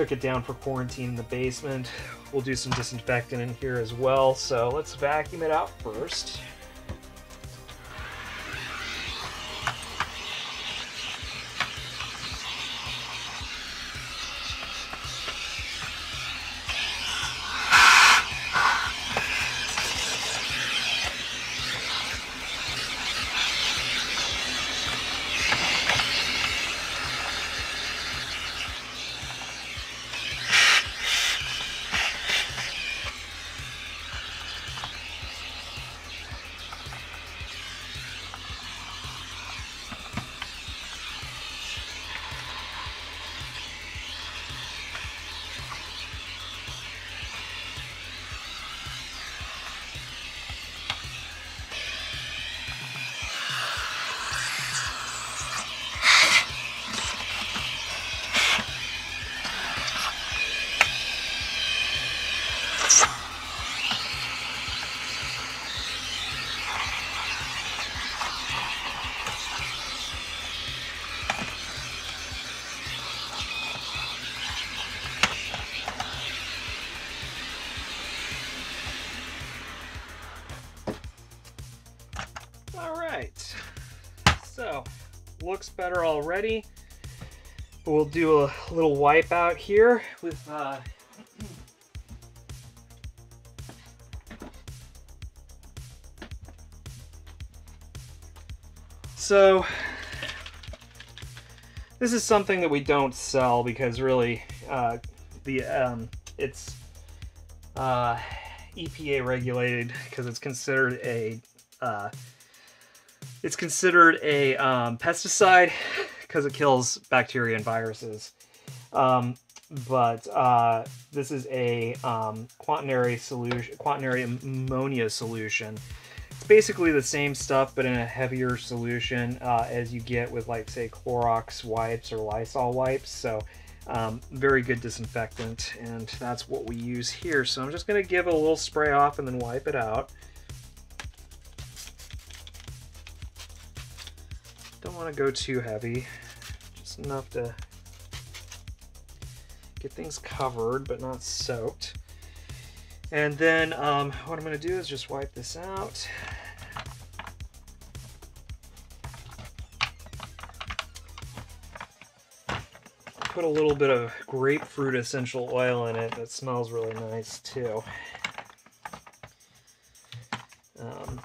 took it down for quarantine in the basement. We'll do some disinfectant in here as well, so let's vacuum it out first. Better already. we'll do a little wipe out here with uh, So this is something that we don't sell because really uh, the um, it's uh, EPA regulated because it's considered a uh, it's considered a um, pesticide because it kills bacteria and viruses. Um, but uh, this is a um, quaternary solution, quaternary ammonia solution. It's basically the same stuff, but in a heavier solution uh, as you get with, like, say, Clorox wipes or Lysol wipes. So, um, very good disinfectant, and that's what we use here. So I'm just going to give it a little spray off and then wipe it out. Don't want to go too heavy, just enough to get things covered but not soaked. And then um, what I'm going to do is just wipe this out. Put a little bit of grapefruit essential oil in it. That smells really nice too. Um,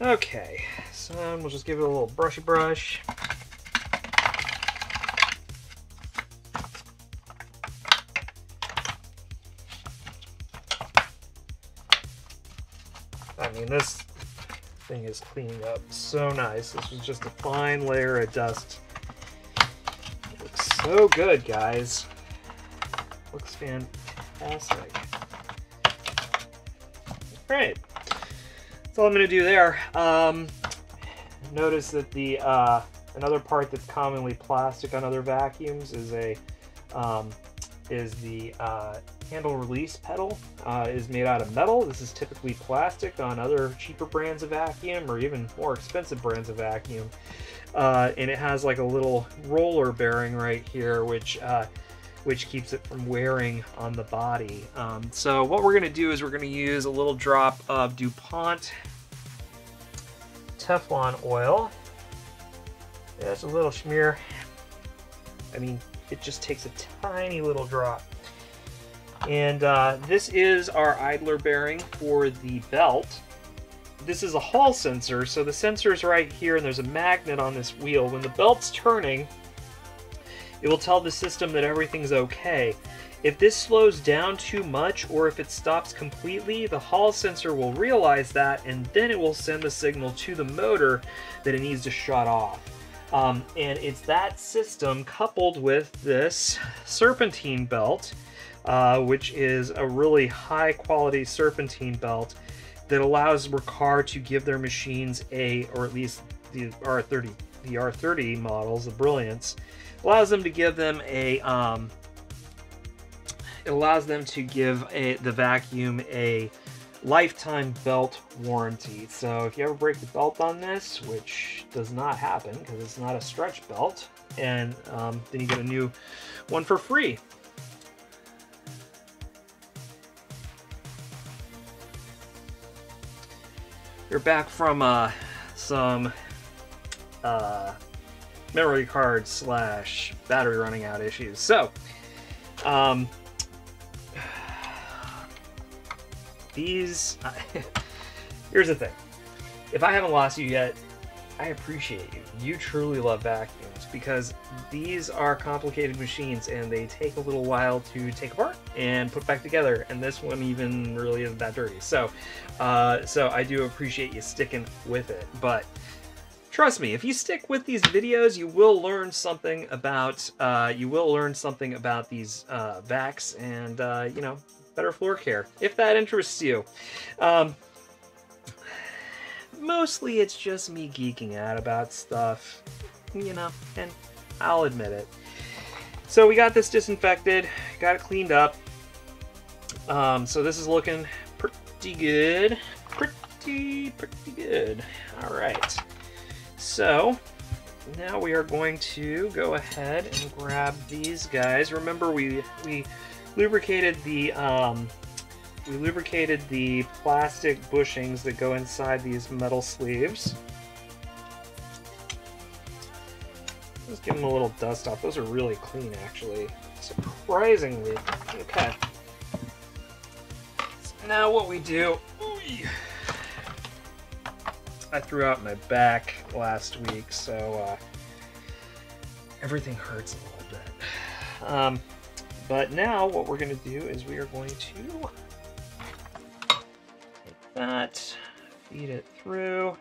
Okay, so we'll just give it a little brushy brush. I mean, this thing is cleaning up so nice. This was just a fine layer of dust. It looks so good, guys. Looks fantastic. All right all I'm going to do there. Um, notice that the uh, another part that's commonly plastic on other vacuums is a um, is the uh, handle release pedal uh, is made out of metal. This is typically plastic on other cheaper brands of vacuum or even more expensive brands of vacuum. Uh, and it has like a little roller bearing right here, which uh, which keeps it from wearing on the body. Um, so what we're going to do is we're going to use a little drop of DuPont Teflon oil. There's a little smear. I mean, it just takes a tiny little drop. And uh, this is our idler bearing for the belt. This is a hall sensor, so the sensor is right here and there's a magnet on this wheel. When the belt's turning, it will tell the system that everything's okay. If this slows down too much or if it stops completely, the hall sensor will realize that and then it will send the signal to the motor that it needs to shut off. Um, and it's that system coupled with this serpentine belt, uh, which is a really high quality serpentine belt that allows Riccar to give their machines a, or at least the R30, the R30 models, the Brilliance, allows them to give them a, um, allows them to give a, the vacuum a lifetime belt warranty. So if you ever break the belt on this, which does not happen because it's not a stretch belt, and um, then you get a new one for free. You're back from uh, some uh, memory card slash battery running out issues. So, um, these. here's the thing. If I haven't lost you yet, I appreciate you. You truly love vacuums because these are complicated machines and they take a little while to take apart and put back together. And this one even really isn't that dirty. So, uh, so I do appreciate you sticking with it. But trust me, if you stick with these videos, you will learn something about uh, you will learn something about these uh, vacs and uh, you know better floor care if that interests you. Um, mostly, it's just me geeking out about stuff, you know, and I'll admit it. So we got this disinfected, got it cleaned up. Um, so this is looking pretty good, pretty pretty good. All right. So now we are going to go ahead and grab these guys. Remember, we we lubricated the um, we lubricated the plastic bushings that go inside these metal sleeves. Let's give them a little dust off. Those are really clean, actually. Surprisingly. Okay. So now what we do... I threw out my back last week, so uh, everything hurts a little bit. Um, but now what we're going to do is we are going to take that, feed it through.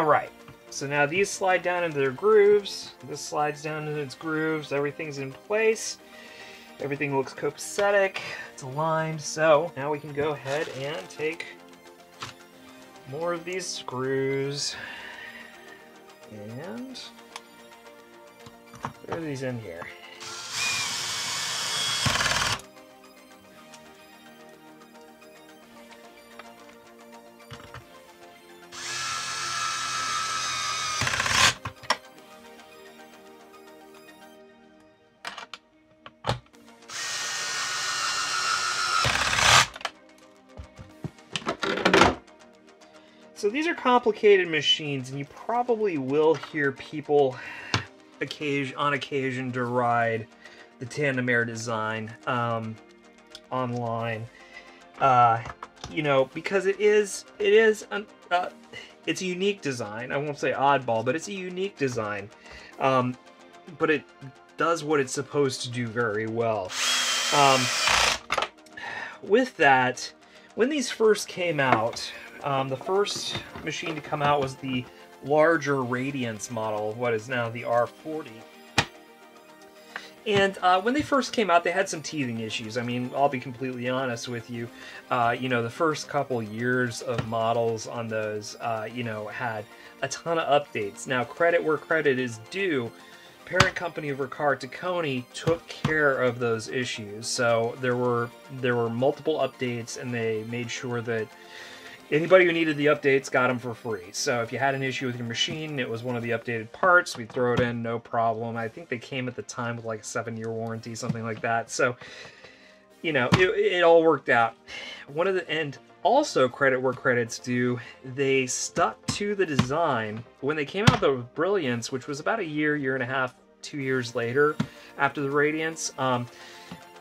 All right, so now these slide down into their grooves. This slides down into its grooves. Everything's in place. Everything looks copacetic. It's aligned. So now we can go ahead and take more of these screws and throw these in here. Complicated machines, and you probably will hear people occasion on occasion deride the tandem air design um, online. Uh, you know, because it is it is an, uh, it's a unique design. I won't say oddball, but it's a unique design. Um, but it does what it's supposed to do very well. Um, with that, when these first came out, um, the first machine to come out was the larger Radiance model, what is now the R40. And uh, when they first came out, they had some teething issues. I mean, I'll be completely honest with you. Uh, you know, the first couple years of models on those, uh, you know, had a ton of updates. Now, credit where credit is due. Parent company of Riccar Tacony took care of those issues. So there were there were multiple updates, and they made sure that Anybody who needed the updates got them for free. So if you had an issue with your machine, it was one of the updated parts, we'd throw it in, no problem. I think they came at the time with like a seven-year warranty, something like that. So, you know, it, it all worked out. One of the and also credit where credit's due, they stuck to the design when they came out with Brilliance, which was about a year, year and a half, two years later after the Radiance. Um,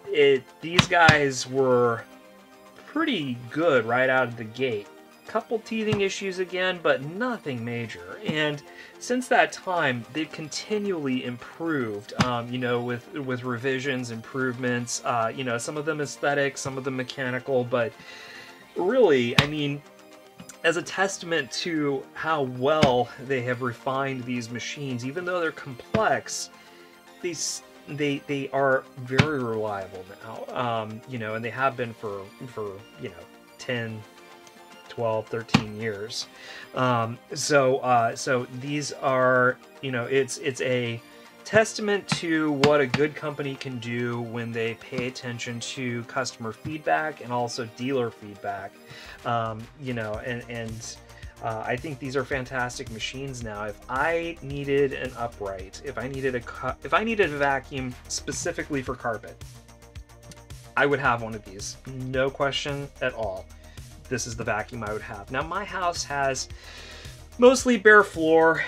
it these guys were pretty good right out of the gate couple teething issues again, but nothing major. And since that time, they've continually improved. Um, you know, with with revisions, improvements. Uh, you know, some of them aesthetic, some of them mechanical, but really, I mean, as a testament to how well they have refined these machines, even though they're complex, these they they are very reliable now. Um, you know, and they have been for for you know 10 12, 13 years. Um, so, uh, so these are, you know, it's it's a testament to what a good company can do when they pay attention to customer feedback and also dealer feedback. Um, you know, and and Uh, I think these are fantastic machines now. If I needed an upright, if I needed a if I needed a vacuum specifically for carpet, I would have one of these. No question at all. This is the vacuum I would have. Now my house has mostly bare floor,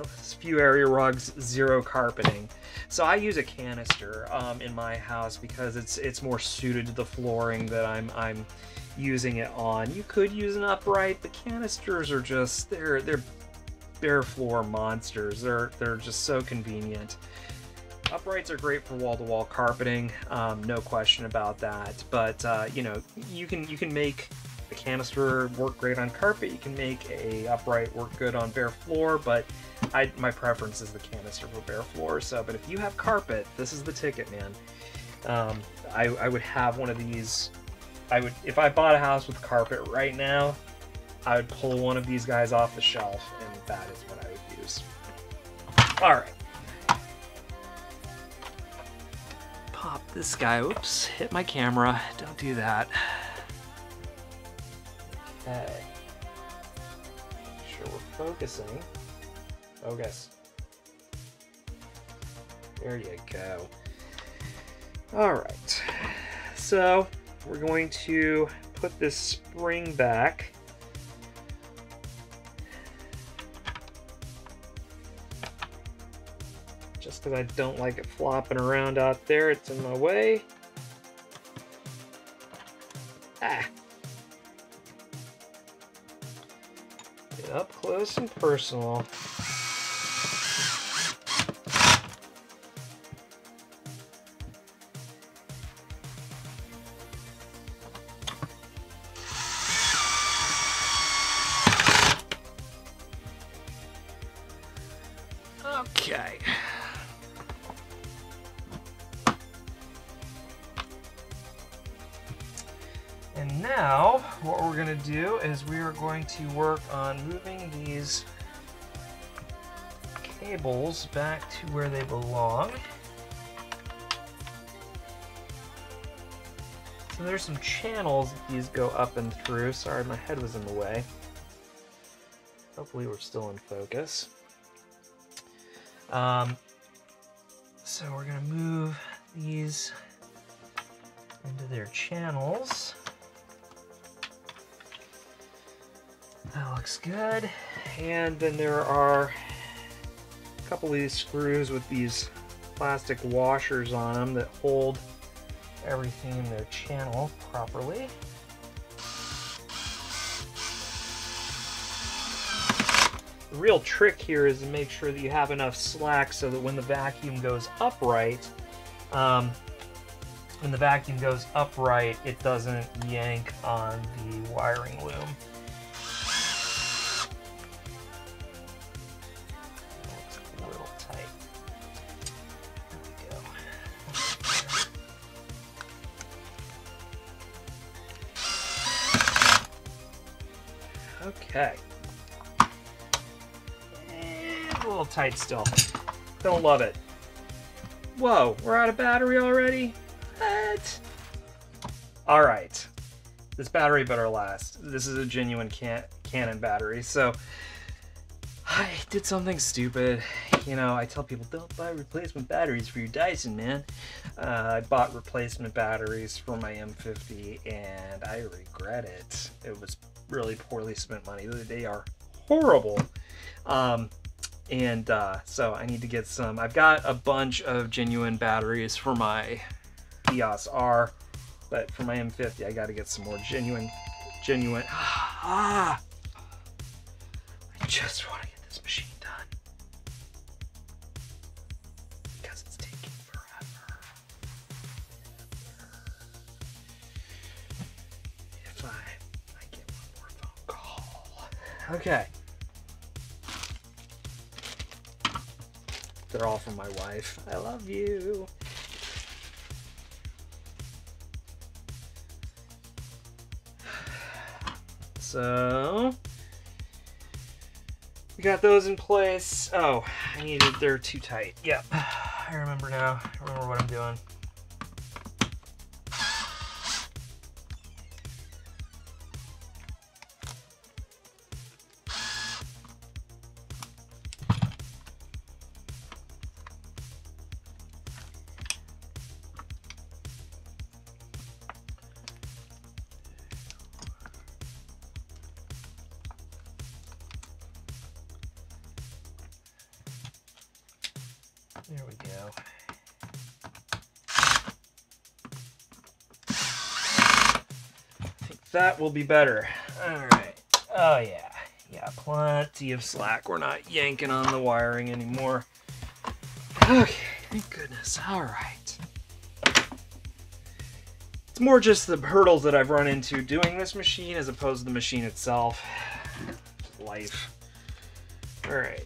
a few area rugs, zero carpeting. So I use a canister um, in my house because it's it's more suited to the flooring that I'm I'm using it on. You could use an upright. The canisters are just they're they're bare floor monsters. They're they're just so convenient. Uprights are great for wall-to-wall carpeting, um, no question about that. But uh, you know, you can you can make a canister work great on carpet. You can make a upright work good on bare floor, but I my preference is the canister for bare floor. So, but if you have carpet, this is the ticket, man. Um, I, I would have one of these. I would if I bought a house with carpet right now, I would pull one of these guys off the shelf, and that is what I would use. All right. Pop this guy. Oops, hit my camera. Don't do that. Okay. Sure, we're focusing. Focus. There you go. All right. So we're going to put this spring back. Just because I don't like it flopping around out there, it's in my way. Ah. Close and personal. Going to work on moving these cables back to where they belong. So there's some channels these go up and through. Sorry, my head was in the way. Hopefully we're still in focus. Um, so we're gonna move these into their channels. That looks good. And then there are a couple of these screws with these plastic washers on them that hold everything in their channel properly. The real trick here is to make sure that you have enough slack so that when the vacuum goes upright, um, when the vacuum goes upright, it doesn't yank on the wiring loom. Tight still. Don't love it. Whoa, we're out of battery already? What? Alright. This battery better last. This is a genuine can Canon battery, so I did something stupid. You know, I tell people, don't buy replacement batteries for your Dyson, man. Uh, I bought replacement batteries for my M50, and I regret it. It was really poorly spent money. They are horrible. Um, and uh, so I need to get some. I've got a bunch of genuine batteries for my EOS R, but for my M50, I got to get some more genuine, genuine. Ah, I just want to get this machine done because it's taking forever. If I, I get one more phone call. Okay. They're all from my wife. I love you. So we got those in place. Oh, I needed they're too tight. Yep. I remember now. I remember what I'm doing. Will be better. All right. Oh, yeah. Yeah, plenty of slack. We're not yanking on the wiring anymore. Okay, thank goodness. All right. It's more just the hurdles that I've run into doing this machine as opposed to the machine itself. Life. All right.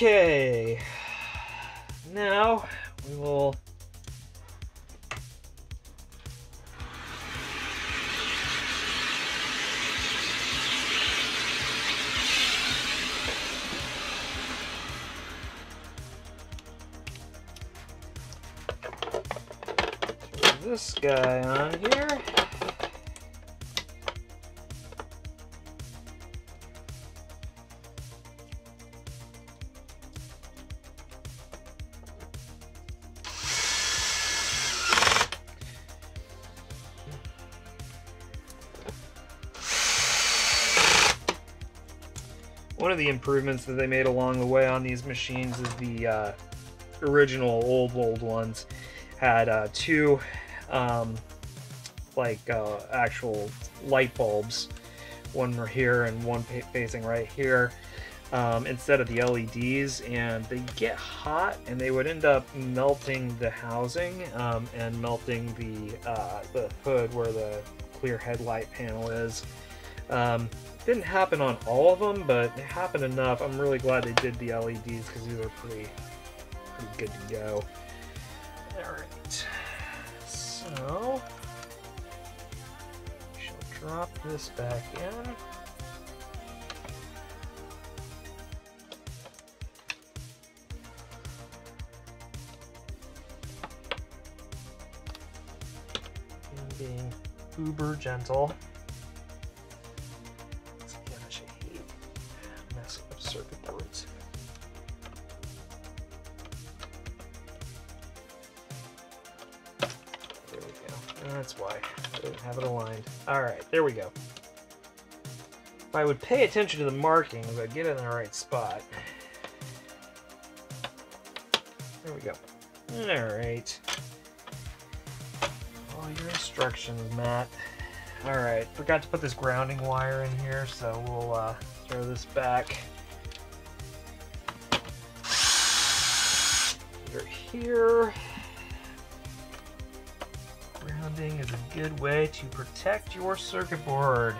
Okay. Now we will this guy on here. Of the improvements that they made along the way on these machines is the uh, original old old ones had uh, two um, like uh, actual light bulbs. One were here and one facing right here. Um, instead of the LEDs, and they get hot, and they would end up melting the housing um, and melting the uh, the hood where the clear headlight panel is. Um, didn't happen on all of them, but it happened enough. I'm really glad they did the LEDs because these are pretty, pretty good to go. All right, so we shall drop this back in. Being uber gentle. There we go. If I would pay attention to the markings, I'd get it in the right spot. There we go. Alright. All your instructions, Matt. Alright, forgot to put this grounding wire in here, so we'll uh, throw this back. Put here. Good way to protect your circuit board.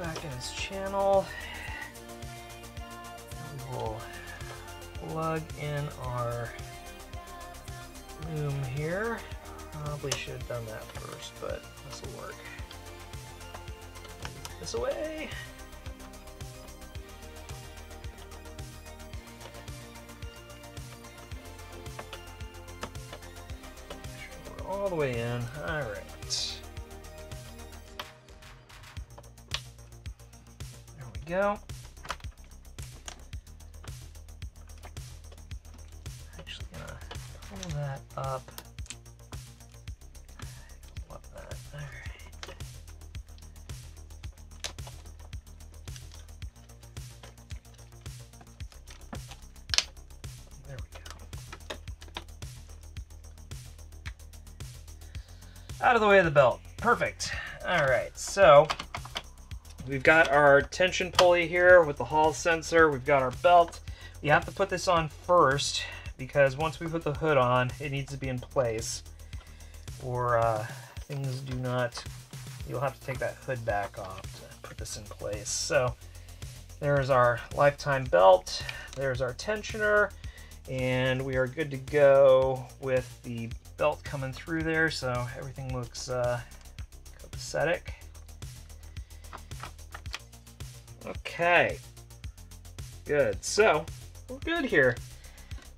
Back in its channel. We will plug in our loom here. Probably should have done that first, but this will work. This away. all the way in. Go. Actually gonna pull that up. Out of the way of the belt. Perfect. All right, so we've got our tension pulley here with the hall sensor. We've got our belt. We have to put this on first because once we put the hood on, it needs to be in place or uh, things do not, you'll have to take that hood back off to put this in place. So there's our lifetime belt. There's our tensioner and we are good to go with the belt coming through there, so everything looks uh, copacetic. Okay, good. So we're good here.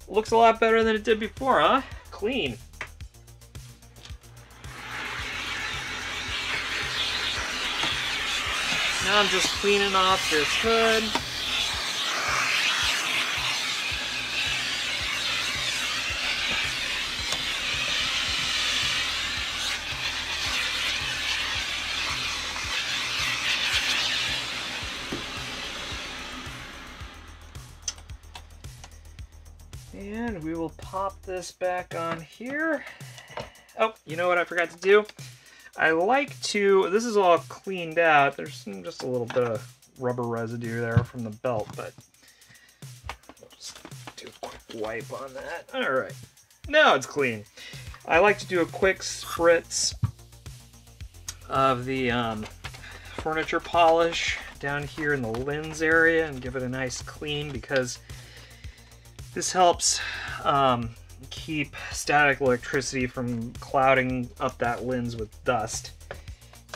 Looks a lot better than it did before, huh? Clean. Now I'm just cleaning off this hood. This back on here. Oh, you know what I forgot to do? I like to, this is all cleaned out. There's just a little bit of rubber residue there from the belt, but just do a quick wipe on that. All right, now it's clean. I like to do a quick spritz of the um, furniture polish down here in the lens area and give it a nice clean because this helps um, keep static electricity from clouding up that lens with dust.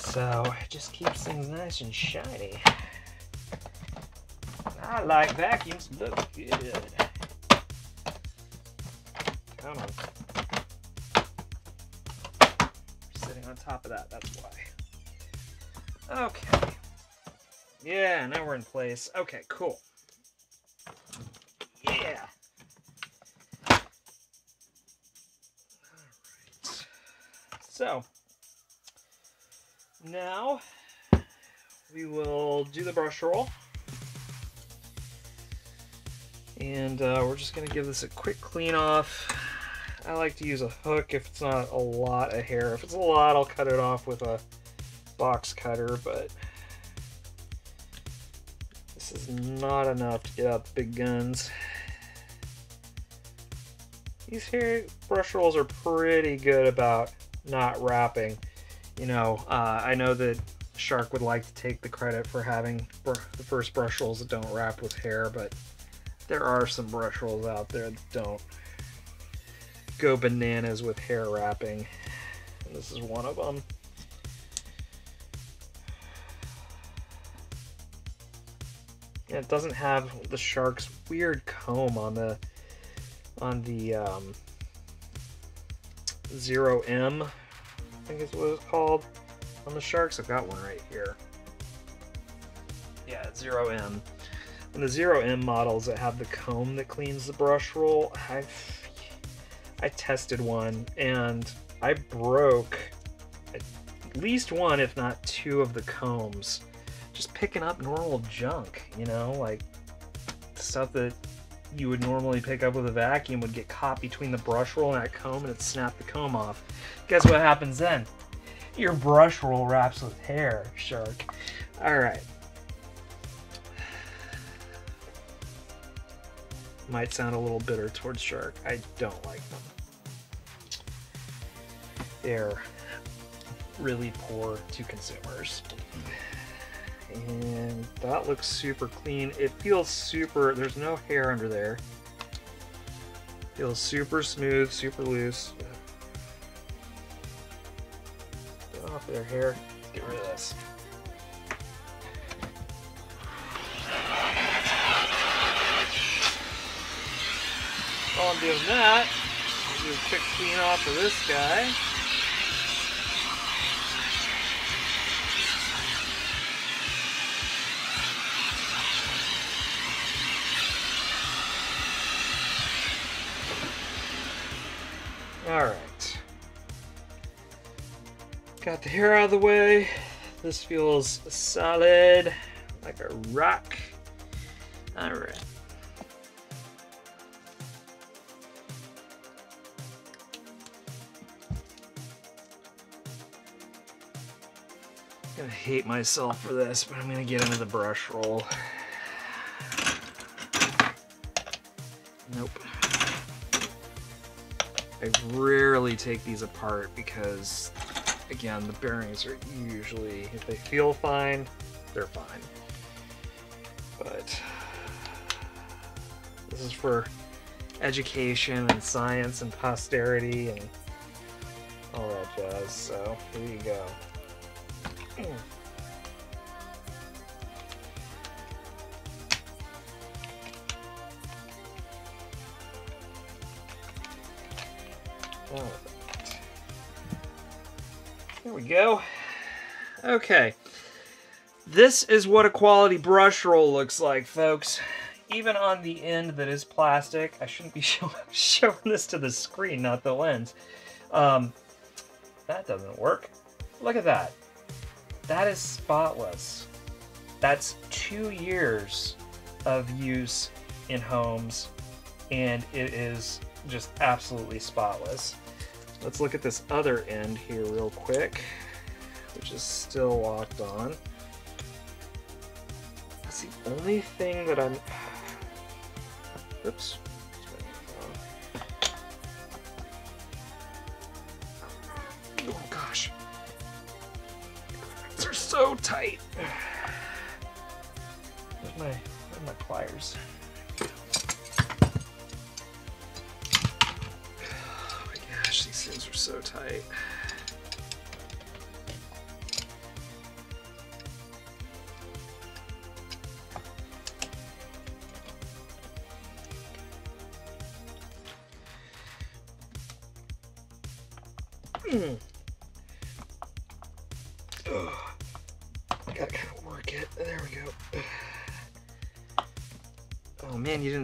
So it just keeps things nice and shiny. I like vacuums, look good. Come on. Sitting on top of that, that's why. Okay. Yeah, now we're in place. Okay, cool. So, now we will do the brush roll. And uh, we're just going to give this a quick clean off. I like to use a hook if it's not a lot of hair. If it's a lot, I'll cut it off with a box cutter, but this is not enough to get out the big guns. These hair brush rolls are pretty good about not wrapping. You know, uh, I know that Shark would like to take the credit for having the first brush rolls that don't wrap with hair, but there are some brush rolls out there that don't go bananas with hair wrapping. And this is one of them. And it doesn't have the shark's weird comb on the on the um, Zero M, I think is what it's called on the sharks. I've got one right here. Yeah, Zero M. And the Zero M models that have the comb that cleans the brush roll, I've I tested one and I broke at least one, if not two, of the combs. Just picking up normal junk, you know, like stuff that you would normally pick up with a vacuum would get caught between the brush roll and that comb and it'd snap the comb off. Guess what happens then? Your brush roll wraps with hair, shark. Alright. Might sound a little bitter towards shark. I don't like them. They're really poor to consumers. And that looks super clean. It feels super, there's no hair under there. Feels super smooth, super loose. Get off their hair. Let's get rid of this. While I'm doing that, I'll do a quick clean off of this guy. Alright. Got the hair out of the way. This feels solid, like a rock. Alright. Gonna hate myself for this, but I'm gonna get into the brush roll. I rarely take these apart because, again, the bearings are usually, if they feel fine, they're fine. But this is for education and science and posterity and all that jazz, so here you go. Okay. This is what a quality brush roll looks like, folks. Even on the end that is plastic, I shouldn't be show showing this to the screen, not the lens. Um, that doesn't work. Look at that. That is spotless. That's two years of use in homes, and it is just absolutely spotless. Let's look at this other end here real quick, which is still locked on. That's the only thing that I'm... Oops. Oh gosh. These are so tight. Where's my, where's my pliers? Oh my gosh, these things are so tight.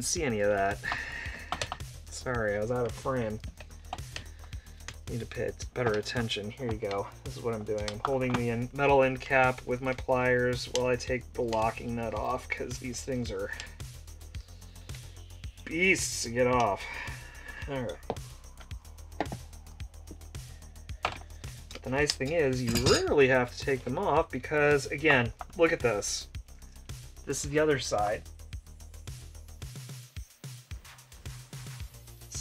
Didn't see any of that. Sorry, I was out of frame. Need to pay better attention. Here you go. This is what I'm doing. I'm holding the metal end cap with my pliers while I take the locking nut off because these things are beasts to get off. Alright. But the nice thing is you rarely have to take them off because, again, look at this. This is the other side.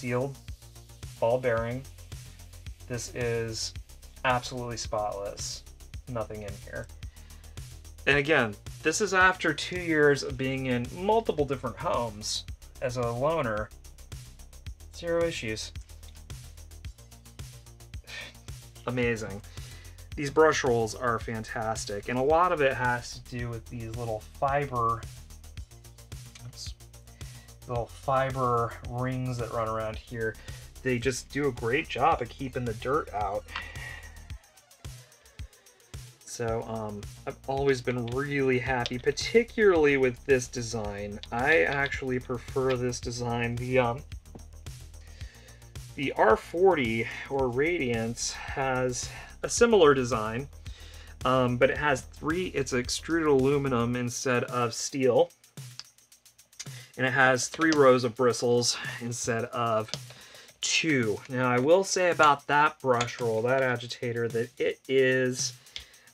Sealed, ball bearing. This is absolutely spotless. Nothing in here. And again, this is after two years of being in multiple different homes as a loaner. Zero issues. Amazing. These brush rolls are fantastic, and a lot of it has to do with these little fiber little fiber rings that run around here. They just do a great job of keeping the dirt out. So um, I've always been really happy, particularly with this design. I actually prefer this design. The um, the R40 or Radiance has a similar design, um, but it has three. It's extruded aluminum instead of steel, and it has three rows of bristles instead of two. Now I will say about that brush roll, that agitator, that it is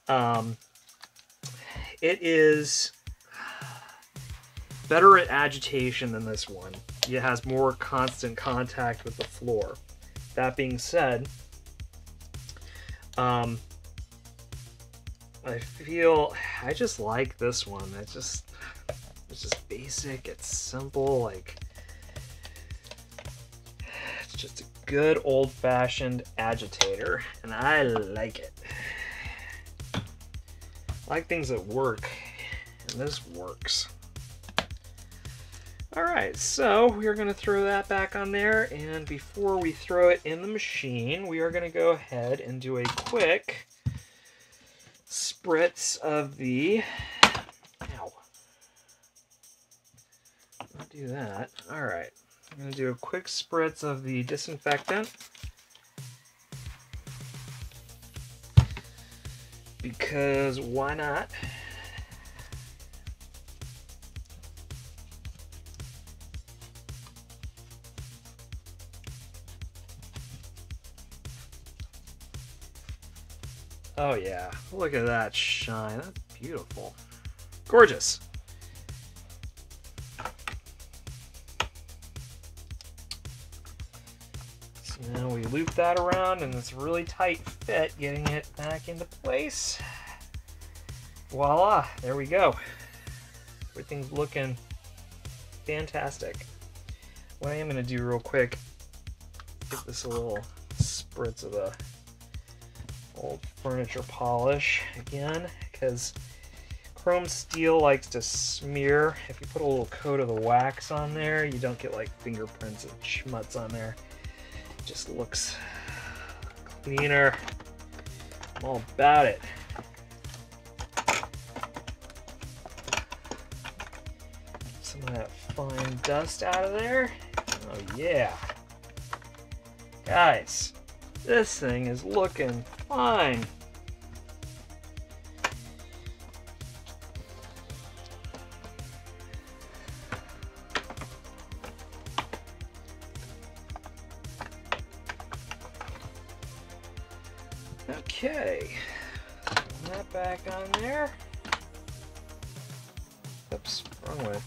um, it is better at agitation than this one. It has more constant contact with the floor. That being said, um, I feel I just like this one. It's just it's just basic, it's simple, like it's just a good old-fashioned agitator, and I like it. I like things that work, and this works. Alright, so we are going to throw that back on there, and before we throw it in the machine, we are going to go ahead and do a quick spritz of the... Do that. Alright, I'm going to do a quick spritz of the disinfectant. Because why not? Oh yeah, look at that shine. That's beautiful. Gorgeous. Now we loop that around and it's really tight fit getting it back into place. Voila, there we go. Everything's looking fantastic. What I am gonna do real quick, give this a little spritz of the old furniture polish again because chrome steel likes to smear. If you put a little coat of the wax on there, you don't get like fingerprints and schmutz on there. Just looks cleaner. I'm all about it. Some of that fine dust out of there. Oh yeah. Guys, this thing is looking fine. Okay, Put that back on there. Oops, wrong way.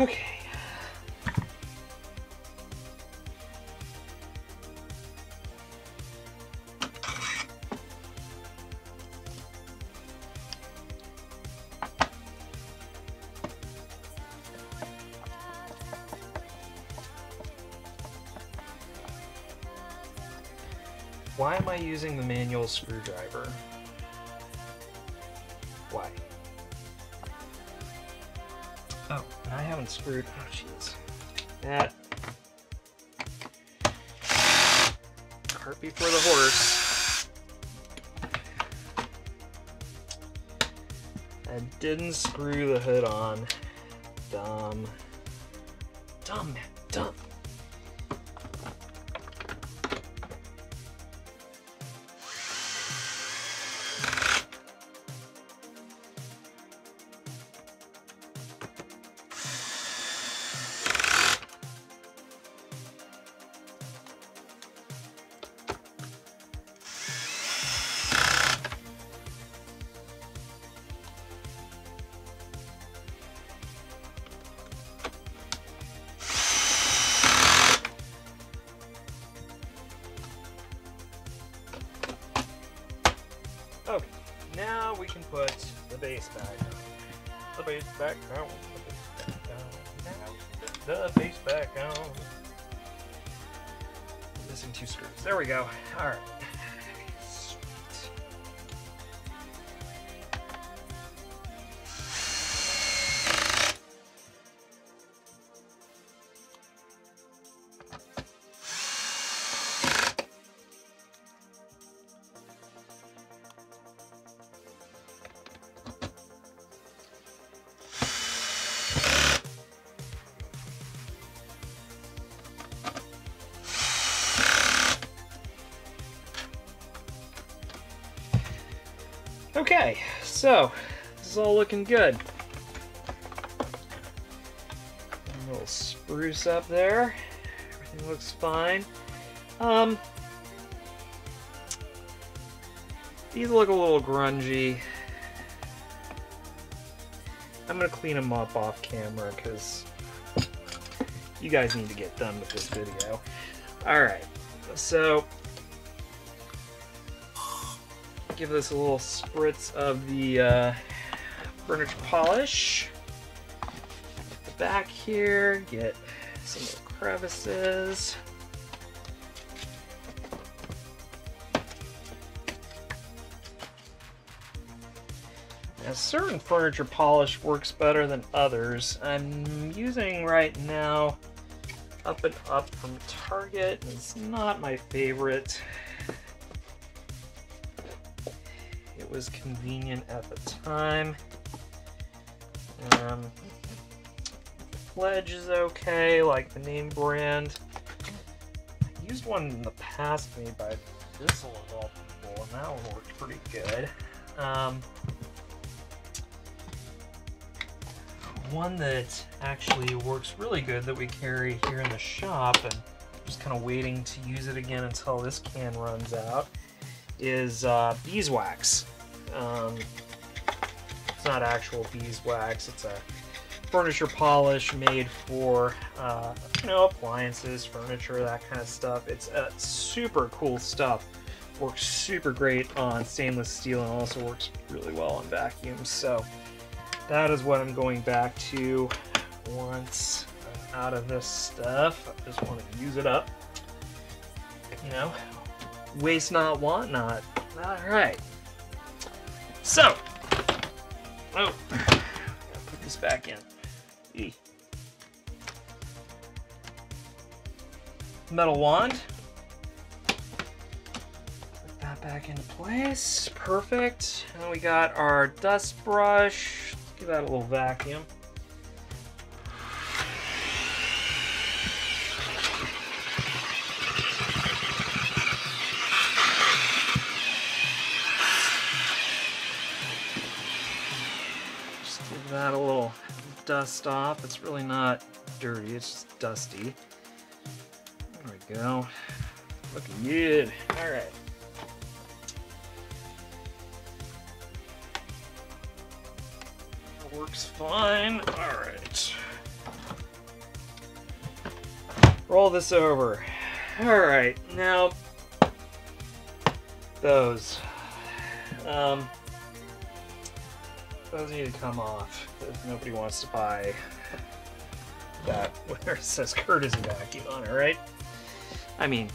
Okay. Using the manual screwdriver? Why? Oh, and I haven't screwed. Oh, jeez. That. Cart before the horse. I didn't screw the hood on. Dumb. Dumb, Okay, so this is all looking good. A little spruce up there. Everything looks fine. Um, these look a little grungy. I'm gonna clean them up off camera because you guys need to get done with this video. All right, so give this a little spritz of the uh, furniture polish. The back here, get some crevices. Now, certain furniture polish works better than others. I'm using right now Up and Up from Target. It's not my favorite. Was convenient at the time. Um, Pledge is okay, like the name brand. I used one in the past made by all people, and that one worked pretty good. Um, one that actually works really good that we carry here in the shop and just kind of waiting to use it again until this can runs out is uh, beeswax. Um, it's not actual beeswax, it's a furniture polish made for uh, you know appliances, furniture, that kind of stuff. It's uh, super cool stuff. Works super great on stainless steel and also works really well on vacuums. So that is what I'm going back to once I'm out of this stuff. I just want to use it up. You know, waste not, want not. All right. So, oh, put this back in. Metal wand. Put that back into place. Perfect. And we got our dust brush. Give that a little vacuum. That a little dust off. It's really not dirty, it's just dusty. There we go. Looking good. All right. Works fine. All right. Roll this over. All right, now those. Um, those need to come off. Nobody wants to buy that where it says courtesy vacuum on it, right? I mean,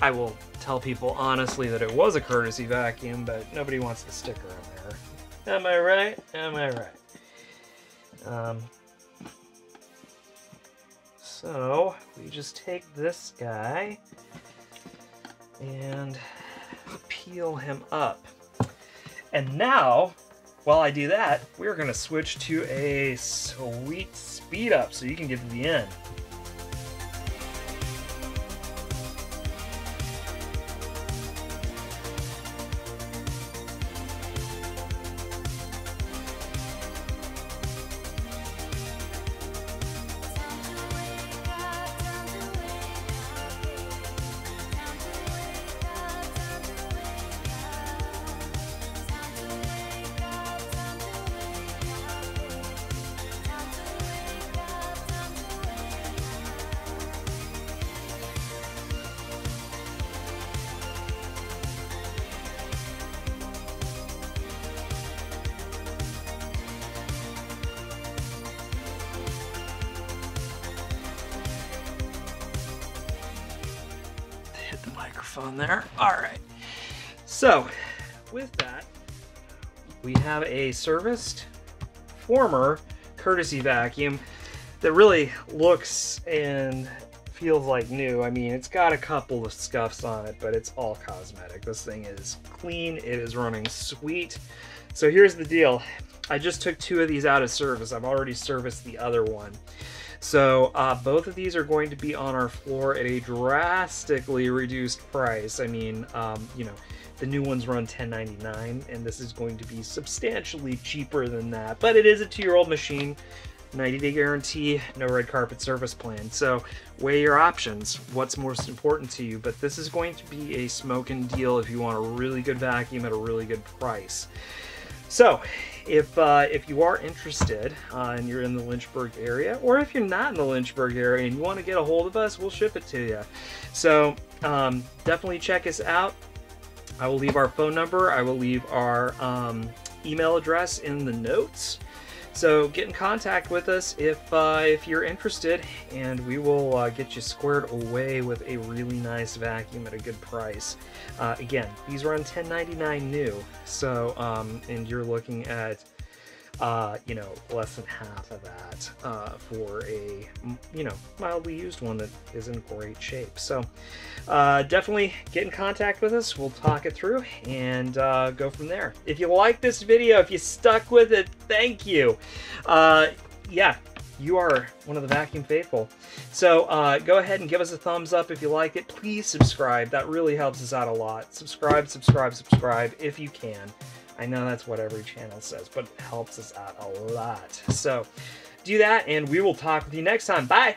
I will tell people honestly that it was a courtesy vacuum, but nobody wants the sticker on there. Am I right? Am I right? Um, so we just take this guy and peel him up. And now, while I do that, we're gonna switch to a sweet speed up so you can get to the end. Serviced former courtesy vacuum that really looks and feels like new. I mean, it's got a couple of scuffs on it, but it's all cosmetic. This thing is clean. It is running sweet. So here's the deal. I just took two of these out of service. I've already serviced the other one. So uh, both of these are going to be on our floor at a drastically reduced price. I mean, um, you know, the new ones run $10.99, and this is going to be substantially cheaper than that. But it is a two-year-old machine, 90-day guarantee, no red carpet service plan. So weigh your options. What's most important to you? But this is going to be a smoking deal if you want a really good vacuum at a really good price. So, if uh, if you are interested uh, and you're in the Lynchburg area, or if you're not in the Lynchburg area and you want to get a hold of us, we'll ship it to you. So um, definitely check us out. I will leave our phone number. I will leave our um, email address in the notes. So get in contact with us if uh, if you're interested, and we will uh, get you squared away with a really nice vacuum at a good price. Uh, again, these run 10.99 new, so um, and you're looking at uh, you know, less than half of that uh, for a, you know, mildly used one that is in great shape. So uh, definitely get in contact with us. We'll talk it through and uh, go from there. If you like this video, if you stuck with it, thank you. Uh, yeah, you are one of the vacuum faithful. So uh, go ahead and give us a thumbs up if you like it. Please subscribe. That really helps us out a lot. Subscribe, subscribe, subscribe if you can. I know that's what every channel says, but it helps us out a lot. So do that, and we will talk with you next time. Bye!